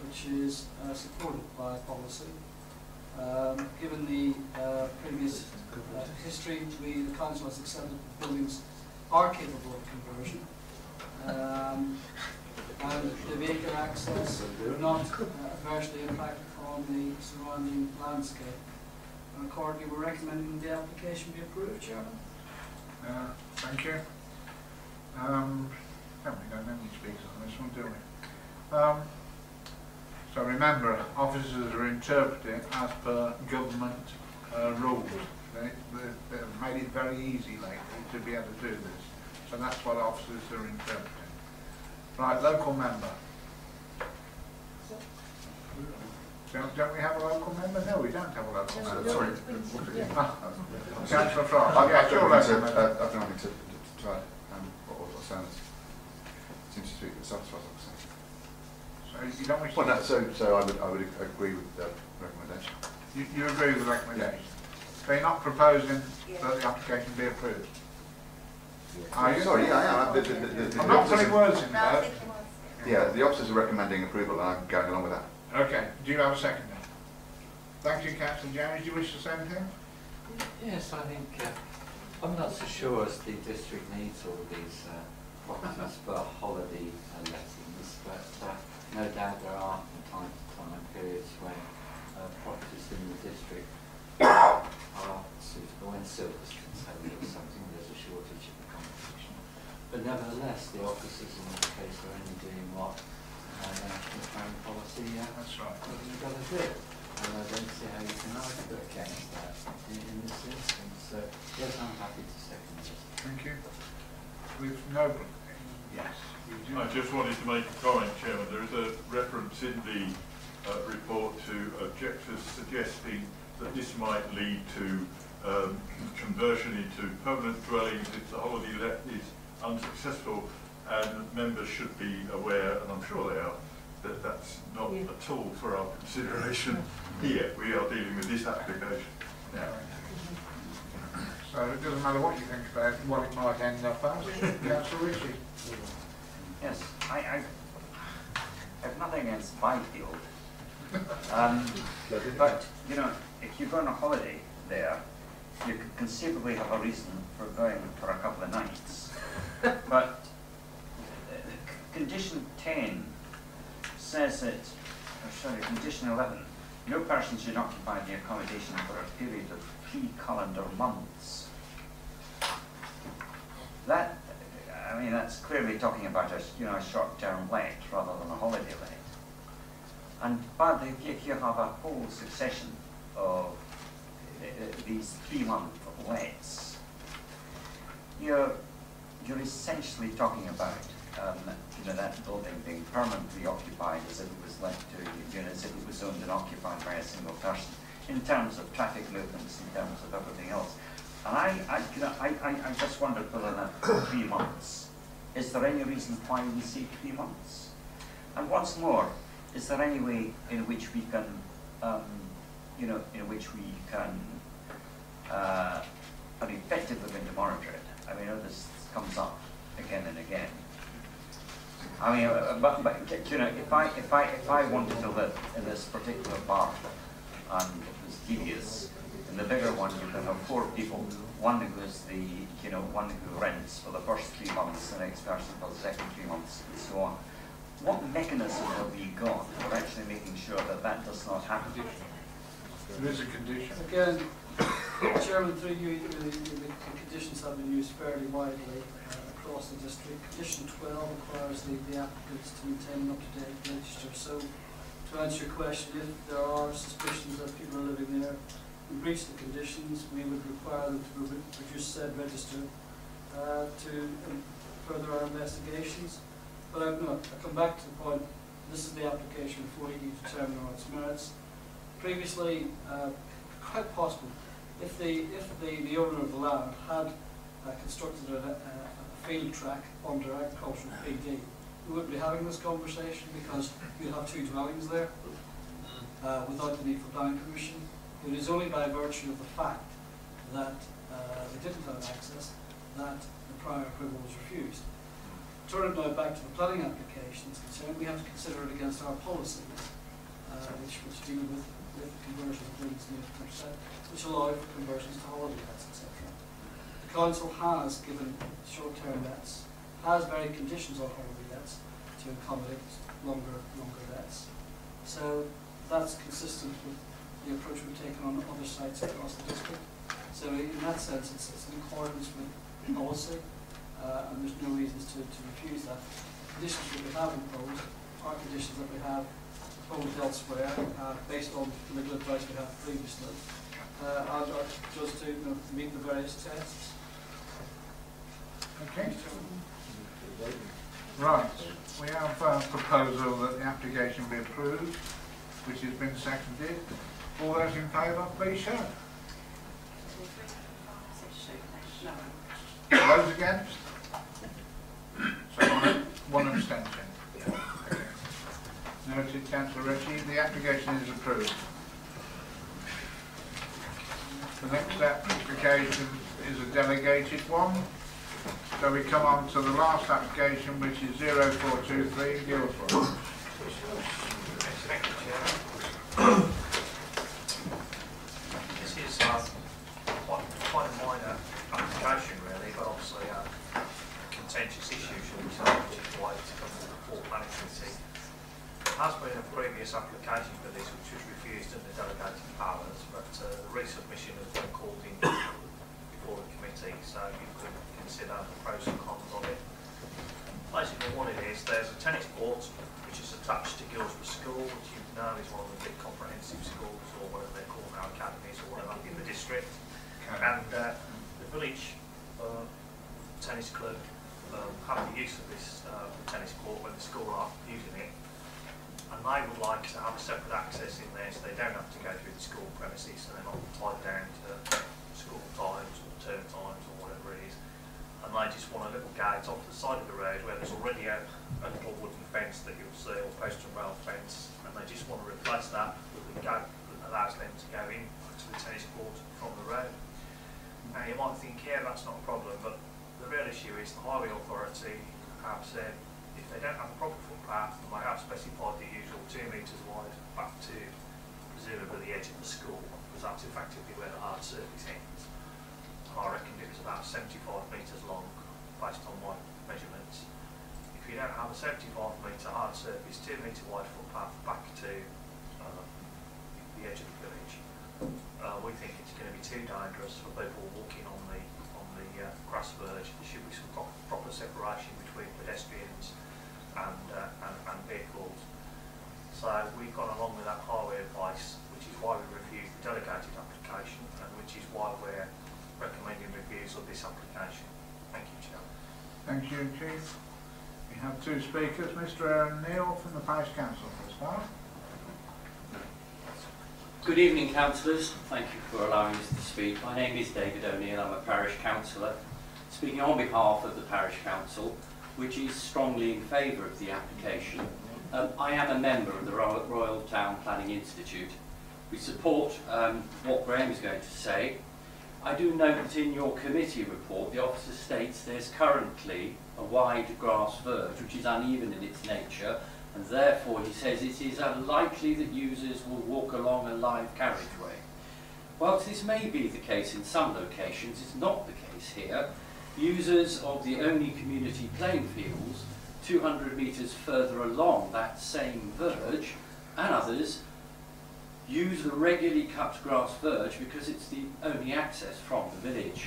which is uh, supported by policy. Um, Given the uh, previous uh, history, we, the council has accepted that buildings are capable of conversion. Um, and the vehicular access would not uh, adversely impact on the surrounding landscape. And accordingly, we're recommending the application be approved, Chairman. Uh, thank you. Um, we got any speakers on this one, do we? Um, so remember, officers are interpreting as per government uh, rules. They, they've made it very easy lately to be able to do this. So that's what officers are interpreting. Right, local member. Don't, don't we have a local member? No, we don't have a local So- member. sorry. Councillor Frost. I've, Yeah, I've sure, done local to, member. uh, I've done nothing to, to try, um, what, what sounds, seems to speak for itself as far as I'm concerned. So you don't wish Well, to- no, so, so I would, I would agree with the recommendation. You, you agree with the recommendation? So you're not proposing that the application be approved? Are you? Sorry, yeah, I am. The- the- the- the- I'm not putting words in No, there. think it was. Yeah, the officers are recommending approval and I'm going along with that. Okay, do you have a second then? Thank you, councillor James. Do you wish to say anything? Yes, I think, uh, I'm not so sure as the district needs all these uh, properties for holiday uh, lettings, but uh, no doubt there are from time to time periods when uh, properties in the district are suitable when Silverstone say there's something, there's a shortage of accommodation. But nevertheless, the officers in this case are only doing what uh, the National Planning Policy uh, That's right. you've got to do. and I don't see how you can argue against that in, in this instance. So, yes, I'm happy to second this. Thank you. With no, yes. I just wanted to make a comment, Chairman. There is a reference in the uh, report to objectors suggesting that this might lead to um, conversion into permanent dwellings if the holiday let is unsuccessful, and members should be aware, and I'm sure they are, that that's not Yeah. at all for our consideration here. We are dealing with this application. now. So it doesn't matter what you think about what it might end up as. Councillor Ritchie. Yes, I, I have nothing against Byfield. Um, but, you know, if you go on a holiday there, you could conceivably have a reason for going for a couple of nights. But c- condition ten says that, or sorry, condition eleven, no person should occupy the accommodation for a period of three calendar months. That, I mean, that's clearly talking about a, you know, a short-term let rather than a holiday let. And you- you have a whole succession of uh, these three-month lets, you're, you're essentially talking about, um, you know, that building being permanently occupied as if it was left to, you know, as if it was owned and occupied by a single person, in terms of traffic movements, in terms of everything else. And I, I, you know, I, I, I just wondered whether that three months, is there any reason why we say three months? And once more, is there any way in which we can, um, you know, in which we can, uh, are effective to monitor it? I mean, I know this comes up again and again. I mean, uh, but, but, you know, if I, if I, if I wanted to live in this particular bar, and it was tedious, in the bigger one, you can have four people, one who's the, you know, one who rents for the first three months, the next person for the second three months, and so on. What mechanism have we got for actually making sure that that does not happen? There is a condition. Again, [coughs] Chairman, through you, the, the, the conditions have been used fairly widely uh, across the district. Condition 12 requires the, the applicants to maintain an up-to-date register. So, to answer your question, if there are suspicions that people are living there breach the conditions, we would require them to produce said register uh, to um, further our investigations. But I, no, I come back to the point, this is the application before you determine on its merits. Previously, uh, quite possible, if the, if the, the owner of the land had uh, constructed a, a field track under agricultural PD, we wouldn't be having this conversation because we'd have two dwellings there uh, without the need for planning permission. It is only by virtue of the fact that uh, they didn't have access that the prior approval was refused. Turning now back to the planning application is concerned, we have to consider it against our policies, uh, which, which deal with, with conversion of buildings near the which allow for conversions to holiday. The council has given short-term lets, has varied conditions on holiday lets to accommodate longer, longer lets. So that's consistent with the approach we've taken on other sites across the district. So in that sense, it's, it's in accordance with policy, uh, and there's no reasons to, to refuse that. Conditions that we have imposed are conditions that we have imposed elsewhere, uh, based on the legal advice we had previously, uh, and are just to you know, meet the various tests. Okay. Right, we have a proposal that the application be approved, which has been seconded. All those in favour, please show. Those against? So one, abstention. Noted, councillor Ritchie, the application is approved. The next application is a delegated one. So we come on to the last application, which is 0423 Guilsborough. This is uh, quite, quite a minor application really, but obviously uh, a contentious issue, should we say, which is why it's come to the full planning committee. There has been a previous application for this which was refused in the delegated powers, but uh, the resubmission has been called in before the committee, so you could consider the pros and cons of it. Basically what it is, there's a tennis court which is attached to Guilsborough don't have to go through the school premises and they're not tied down to school times or term times or whatever it is. And they just want a little gate off the side of the road where there's already a, a little wooden fence that you'll see, or post and rail fence, and they just want to replace that with a gate that allows them to go in to the tennis court from the road. Now you might think, yeah, that's not a problem, but the real issue is the highway authority have said if they don't have a proper footpath, they have specified the usual two metres wide back to presumably the edge of the school, because that's effectively where the hard surface ends. And I reckon it was about 75 metres long, based on my measurements. If you don't have a 75 metre hard surface, two metre wide footpath back to uh, the edge of the village, uh, we think it's going to be too dangerous for people walking on the uh, grass verge. There should be some pro proper separation between pedestrians and, uh, and and vehicles. So we've gone along with that highway advice, which is why we reviewed the delegated application and which is why we're recommending reviews of this application. Thank you, Chair. Thank you, Chief. We have two speakers. Mr Neil from the Parish Council for a start. Good evening, councillors. Thank you for allowing us to speak. My name is David O'Neill. I'm a parish councillor, speaking on behalf of the parish council, which is strongly in favour of the application. Um, I am a member of the Royal, Town Planning Institute. We support um, what Graham is going to say. I do note that in your committee report, the officer states there's currently a wide grass verge, which is uneven in its nature, and therefore he says it is unlikely that users will walk along a live carriageway. Whilst this may be the case in some locations, it's not the case here. Users of the only community playing fields 200 metres further along that same verge and others use the regularly cut grass verge because it's the only access from the village.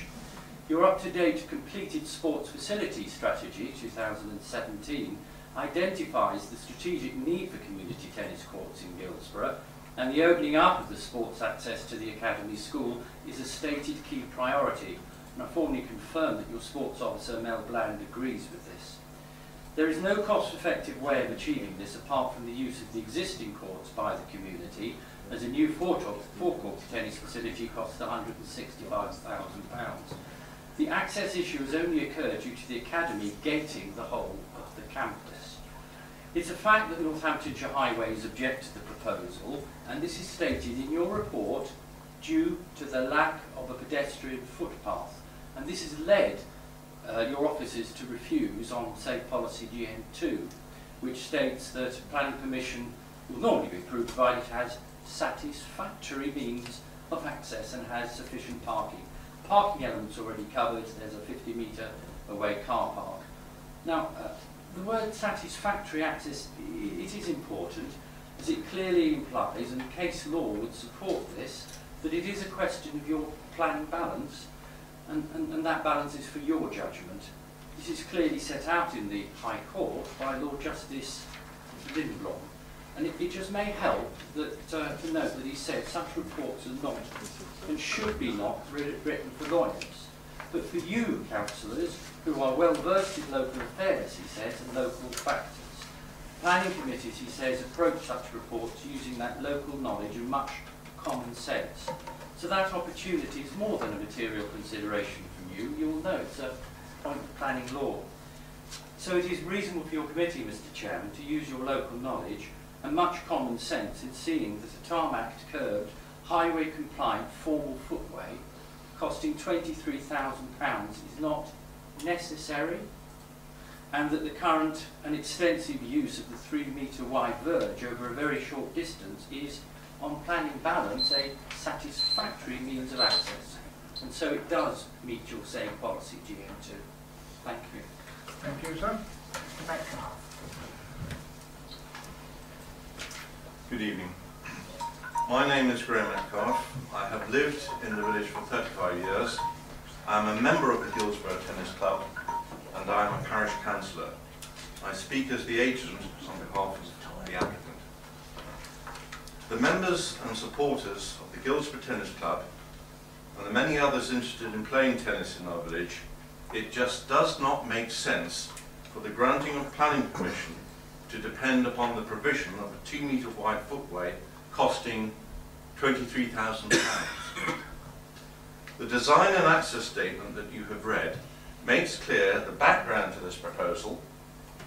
Your up-to-date completed sports facility strategy 2017 identifies the strategic need for community tennis courts in Guilsborough and the opening up of the sports access to the Academy School is a stated key priority and I formally confirm that your sports officer Mel Bland agrees with this. There is no cost-effective way of achieving this apart from the use of the existing courts by the community as a new four-court tennis facility costs £165,000. The access issue has only occurred due to the Academy gating the whole of the campus. It's a fact that Northamptonshire Highways object to the proposal, and this is stated in your report due to the lack of a pedestrian footpath. And this has led uh, your officers to refuse on Saved Policy GN2, which states that planning permission will normally be approved provided it has satisfactory means of access and has sufficient parking. Parking elements already covered, there's a 50 metre away car park. Now, uh, the word satisfactory access, it is important, as it clearly implies, and case law would support this, that it is a question of your plan balance, and, and, and that balance is for your judgment. This is clearly set out in the High Court by Lord Justice Lindblom. And it, it just may help that, uh, to note that he said such reports are not and should be not written for lawyers, but for you, councillors, who are well versed in local affairs, he says, and local factors. Planning committees, he says, approach such reports using that local knowledge and much common sense. So that opportunity is more than a material consideration from you. You'll know it's a point of planning law. So it is reasonable for your committee, Mr Chairman, to use your local knowledge and much common sense in seeing that a tarmacked curved highway compliant formal footway costing £23,000 is not necessary and that the current and extensive use of the three metre wide verge over a very short distance is on planning balance a satisfactory means of access and so it does meet your same policy GN2. Thank you. Thank you sir. Mr Metcalf. Good evening. My name is Graham Metcalf. I have lived in the village for 35 years. I'm a member of the Guilsborough Tennis Club and I'm a parish councillor. I speak as the agent on behalf of the applicant. The members and supporters of the Guilsborough Tennis Club and the many others interested in playing tennis in our village, it just does not make sense for the granting of planning permission to depend upon the provision of a two metre wide footway costing £23,000. The design and access statement that you have read makes clear the background to this proposal,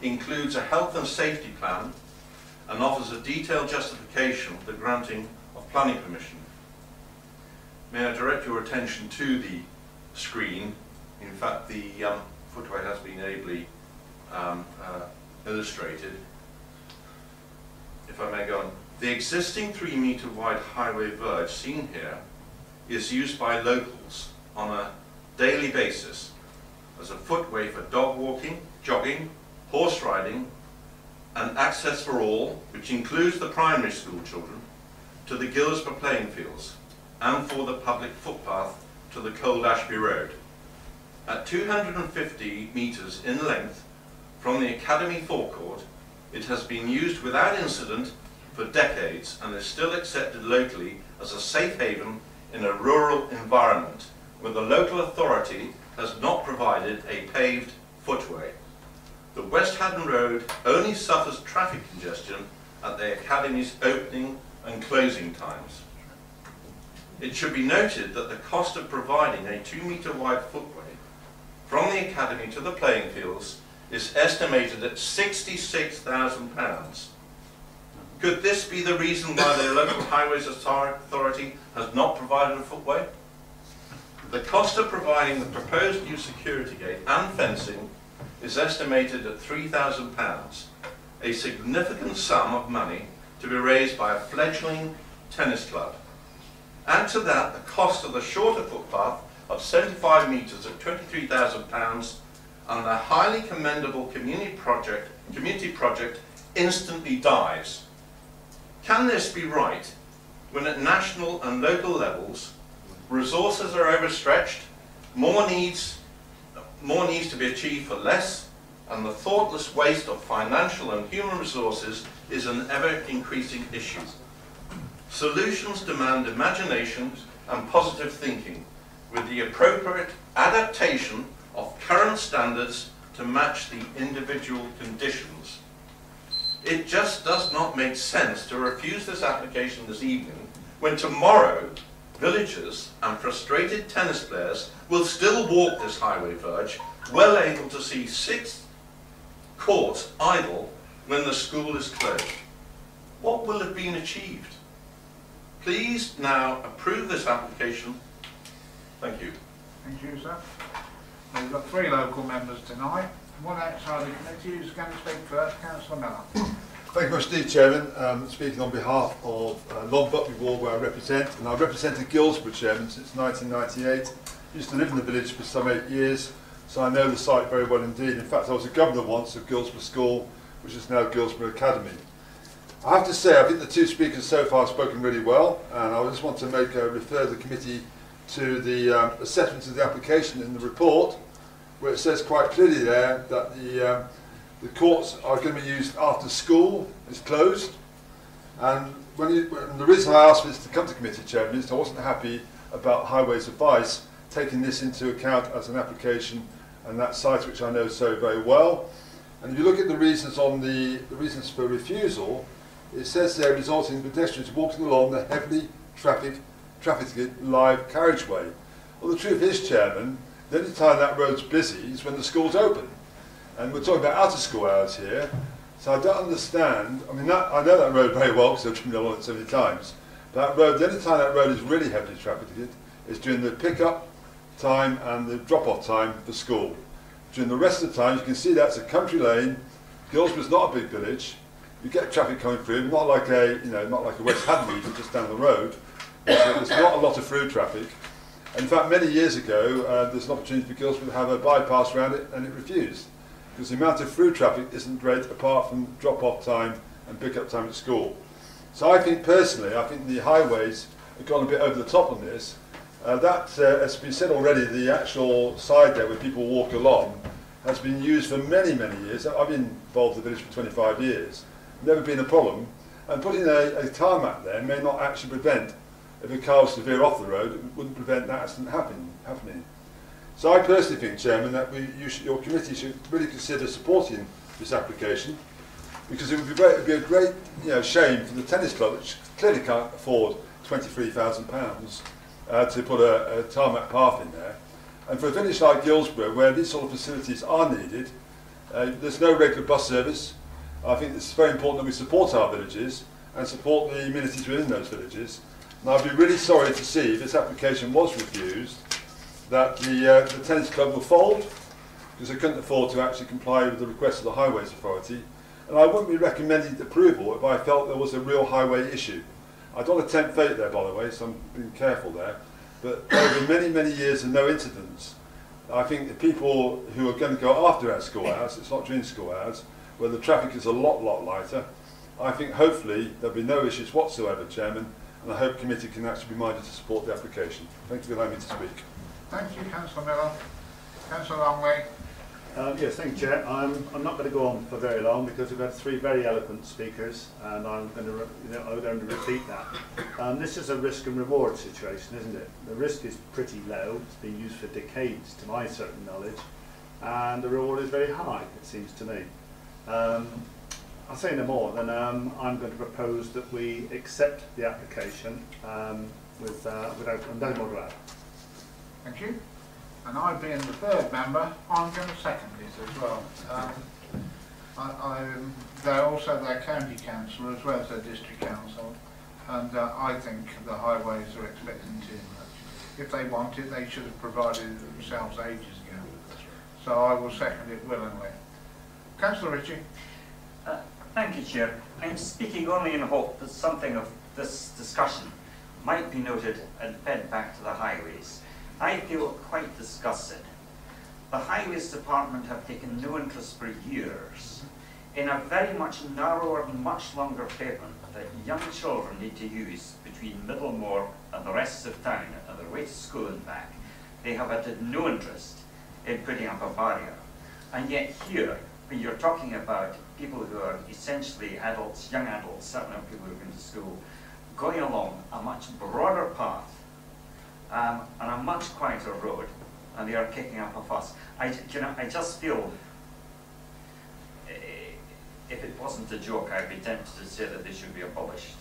includes a health and safety plan, and offers a detailed justification for the granting of planning permission. May I direct your attention to the screen? In fact, the um, footway has been ably um, uh, illustrated. If I may go on. The existing three metre wide highway verge seen here is used by locals on a daily basis as a footway for dog walking, jogging, horse riding, and access for all, which includes the primary school children, to the Guilsborough playing fields, and for the public footpath to the Cold Ashby Road. At 250 metres in length from the Academy forecourt, it has been used without incident for decades and is still accepted locally as a safe haven in a rural environment where the local authority has not provided a paved footway. The West Haddon Road only suffers traffic congestion at the Academy's opening and closing times. It should be noted that the cost of providing a two metre wide footway from the Academy to the playing fields is estimated at £66,000. Could this be the reason why the local highways authority has not provided a footway? The cost of providing the proposed new security gate and fencing is estimated at £3,000, a significant sum of money to be raised by a fledgling tennis club. Add to that the cost of the shorter footpath of 75 metres at £23,000 and the highly commendable community project, community project instantly dies. Can this be right when at national and local levels resources are overstretched, more needs, more needs to be achieved for less, and the thoughtless waste of financial and human resources is an ever-increasing issue. Solutions demand imagination and positive thinking, with the appropriate adaptation of current standards to match the individual conditions. It just does not make sense to refuse this application this evening when tomorrow villagers and frustrated tennis players will still walk this highway verge well able to see six courts idle when the school is closed. What will have been achieved? Please now approve this application. Thank you. Thank you, sir. We've got three local members tonight. One outside the committee who's going to speak first, Councillor Miller. Thank you indeed, Chairman. Um, speaking on behalf of uh, Long Buckby Ward, where I represent, and I've represented Guilsborough, Chairman, since 1998. I Used to live in the village for some eight years, so I know the site very well indeed. In fact, I was a governor once of Guilsborough School, which is now Guilsborough Academy. I have to say, I think the two speakers so far have spoken really well, and I just want to make uh, refer the committee to the um, assessment of the application in the report, where it says quite clearly there that the um, the courts are going to be used after school is closed. And when, you, the reason I asked for this to come to committee, Chairman, is I wasn't happy about Highways advice taking this into account as an application and that site which I know so very well. And if you look at the reasons on the, the reasons for refusal, it says there resulting in pedestrians walking along the heavily traffic, trafficked live carriageway. Well, the truth is, Chairman, the only time that road's busy is when the school's open. And we're talking about out of school hours here. So I don't understand. I mean, that, I know that road very well because I've driven along it so many times. That road, the only time that road is really heavily trafficked is during the pick-up time and the drop-off time for school. During the rest of the time, you can see that's a country lane. Guilsborough's not a big village. You get traffic coming through, not like a, you know, not like a West Haddon even, just down the road. There's not a lot of through traffic. In fact, many years ago, uh, there's an opportunity for Guilsborough to have a bypass around it, and it refused because the amount of through traffic isn't great apart from drop-off time and pick-up time at school. So I think personally, I think the highways have gone a bit over the top on this. Uh, that, uh, has been said already, the actual side there where people walk along has been used for many, many years. I've been involved in the village for 25 years. Never been a problem. And putting a, a tarmac there may not actually prevent, if a car was to veer off the road, it wouldn't prevent that accident happen, happening. So I personally think, Chairman, that we, you should, your committee should really consider supporting this application because it would be, it would be a great you know, shame for the tennis club, which clearly can't afford £23,000 uh, to put a, a tarmac path in there. And for a village like Guilsborough, where these sort of facilities are needed, uh, there's no regular bus service. I think it's very important that we support our villages and support the amenities within those villages. And I'd be really sorry to see if this application was refused, that the, uh, the tennis club will fold, because they couldn't afford to actually comply with the request of the Highways Authority. And I wouldn't be recommending approval if I felt there was a real highway issue. I don't want to tempt fate there, by the way, so I'm being careful there. But over many, many years of no incidents, I think the people who are going to go after our school hours, it's not during school hours, where the traffic is a lot, lot lighter, I think hopefully there'll be no issues whatsoever, Chairman, and I hope the committee can actually be minded to support the application. Thank you for allowing me to speak. Thank you, Councillor Miller. Councillor Longley. Um, yes, thank you, Chair. I'm, I'm not going to go on for very long because we've had three very eloquent speakers and I'm going to, re- you know, I'm going to repeat that. Um, this is a risk and reward situation, isn't it? The risk is pretty low. It's been used for decades, to my certain knowledge, and the reward is very high, it seems to me. Um, I'll say no more than um, I'm going to propose that we accept the application um, with, uh, without, no more to add. Thank you. And I, being the third member, I'm going to second it as well. Um, I, I, they're also their county council as well as their district council, and uh, I think the highways are expecting too much. If they want it, they should have provided it themselves ages ago. So I will second it willingly. Councillor Ritchie. Thank you, Chair. I'm speaking only in hope that something of this discussion might be noted and fed back to the highways. I feel quite disgusted. The Highways Department have taken no interest for years in a very much narrower and much longer pavement that young children need to use between Middlemore and the rest of town on their way to school and back. They have had no interest in putting up a barrier. And yet here, you're talking about people who are essentially adults, young adults, certainly people who are going to school, going along a much broader path um, a much quieter road, and they are kicking up a fuss. I, you know, I just feel, eh, if it wasn't a joke, I'd be tempted to say that they should be abolished.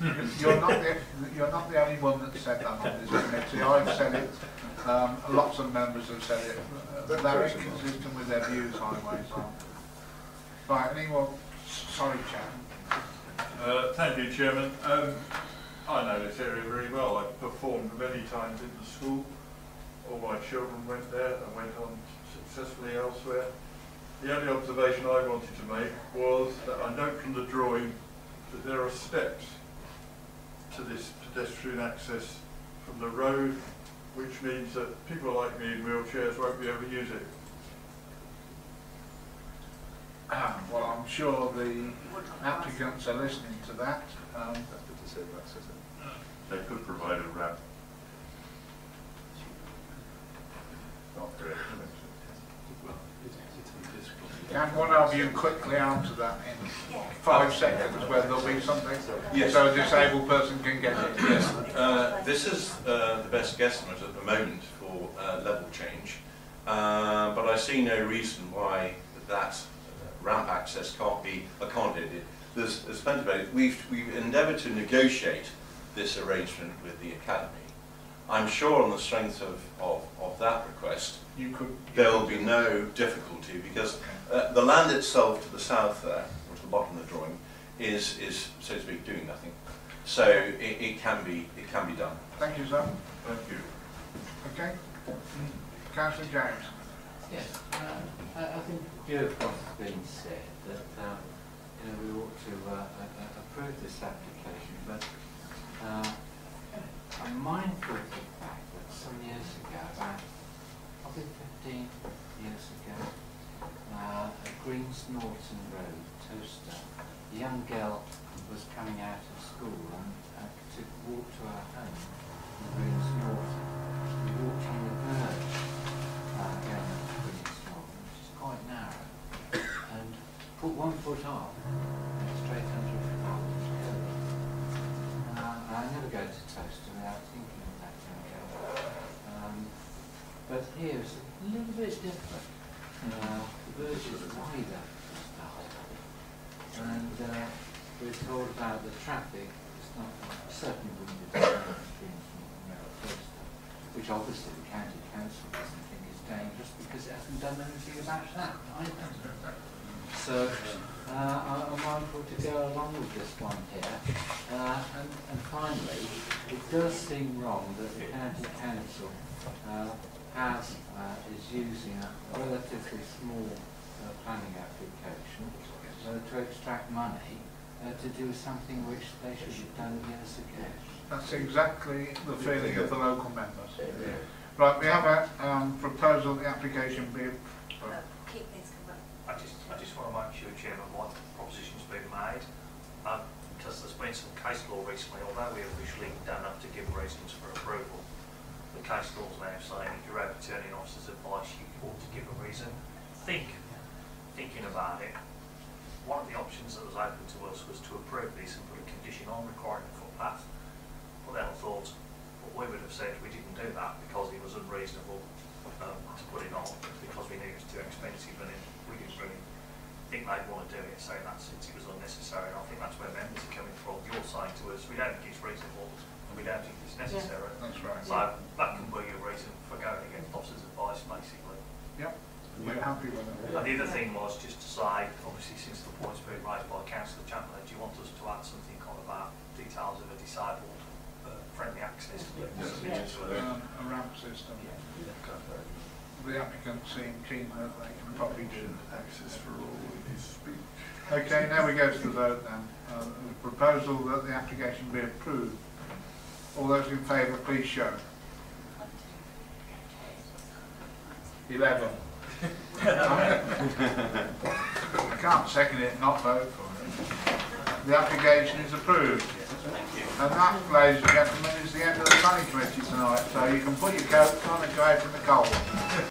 [laughs] You're not the you're not the only one that said that on this committee. I've said it. Um, lots of members have said it. Uh, they're inconsistent with their views, highways are. Right, anyone? Sorry, Chairman. Uh, thank you, Chairman. Um, I know this area very well. I've performed many times in the school. All my children went there and went on successfully elsewhere. The only observation I wanted to make was that I note from the drawing that there are steps to this pedestrian access from the road, which means that people like me in wheelchairs won't be able to use it. Ah, well, I'm sure the applicants are listening to that. Um, They could provide a ramp. Not very Can one of you quickly answer that in five seconds, where there'll be something? Yes. So a disabled person can get it? Yes, uh, this is uh, the best guesstimate at the moment for uh, level change, uh, but I see no reason why that uh, ramp access can't be accommodated. There's, there's plenty of. We've, we've endeavoured to negotiate this arrangement with the academy. I'm sure on the strength of, of, of that request, You could. there will be no difficulty because uh, the land itself to the south there, or to the bottom of the drawing, is, is so to speak, doing nothing. So it, it can be it can be done. Thank you, sir. Thank you. Okay. Councillor James. Yes, uh, I, I think Joe Cross has been said that um, you know we ought to uh, uh, approve this application, but uh, I'm mindful of the fact that some years ago, about probably 15 years ago, uh, at Greens Norton Road, Towcester, a young girl was coming out of school and uh, to walk to her home in Greens Norton. We walked on the verge uh, going up Greens Norton, which is quite narrow, and put one foot off and straight under a car was going. Uh, I never go to Towcester without thinking of that young girl. Um, but here it's a little bit different. Uh, the verge is wider and uh, we're told about the traffic. It's not certainly wouldn't be done from Firster, which obviously the county council doesn't think is dangerous because it hasn't done anything about that either. So uh, I'm mindful to go along with this one here. Uh, and, and finally, it does seem wrong that the county council uh, has, uh, is using a relatively small uh, planning application uh, to extract money to do something which they should have done years ago. That's exactly the feeling of the local members. Right, we have a um, proposal, the application be. I just, I just want to make sure, Chairman, what proposition's been made, um, because there's been some case law recently, although we officially don't have to give reasons for approval, the case law's now saying if you're overturning officer's advice, you ought to give a reason. Think, thinking about it, one of the options that was open to us was to approve this and put a condition on requiring a footpath. But then I thought, what we would have said, we didn't do that because it was unreasonable um, to put it on, because we knew it was too expensive and it, we didn't really think they'd want to do it, so in that sense it was unnecessary. And I think that's where members are coming from. You're saying to us, we don't think it's reasonable and we don't think it's necessary. That's right. So that can be your reason for going against officer's advice, basically. Yep. We're happy with it. And the other thing was just to say, obviously since the point's been raised by Councillor Chandler, do you want us to add something on about details of a disabled uh, friendly access? submitted to us? Um, a ramp system. The applicant seemed keen that they can probably do. Access for all in his speech. Okay, now we go to the vote then. Uh, the proposal that the application be approved. All those in favour, please show. Eleven. I can't second it, not vote for it. The application is approved. And that, ladies and gentlemen, is the end of the planning committee tonight. So you can put your coats on and go out in the cold.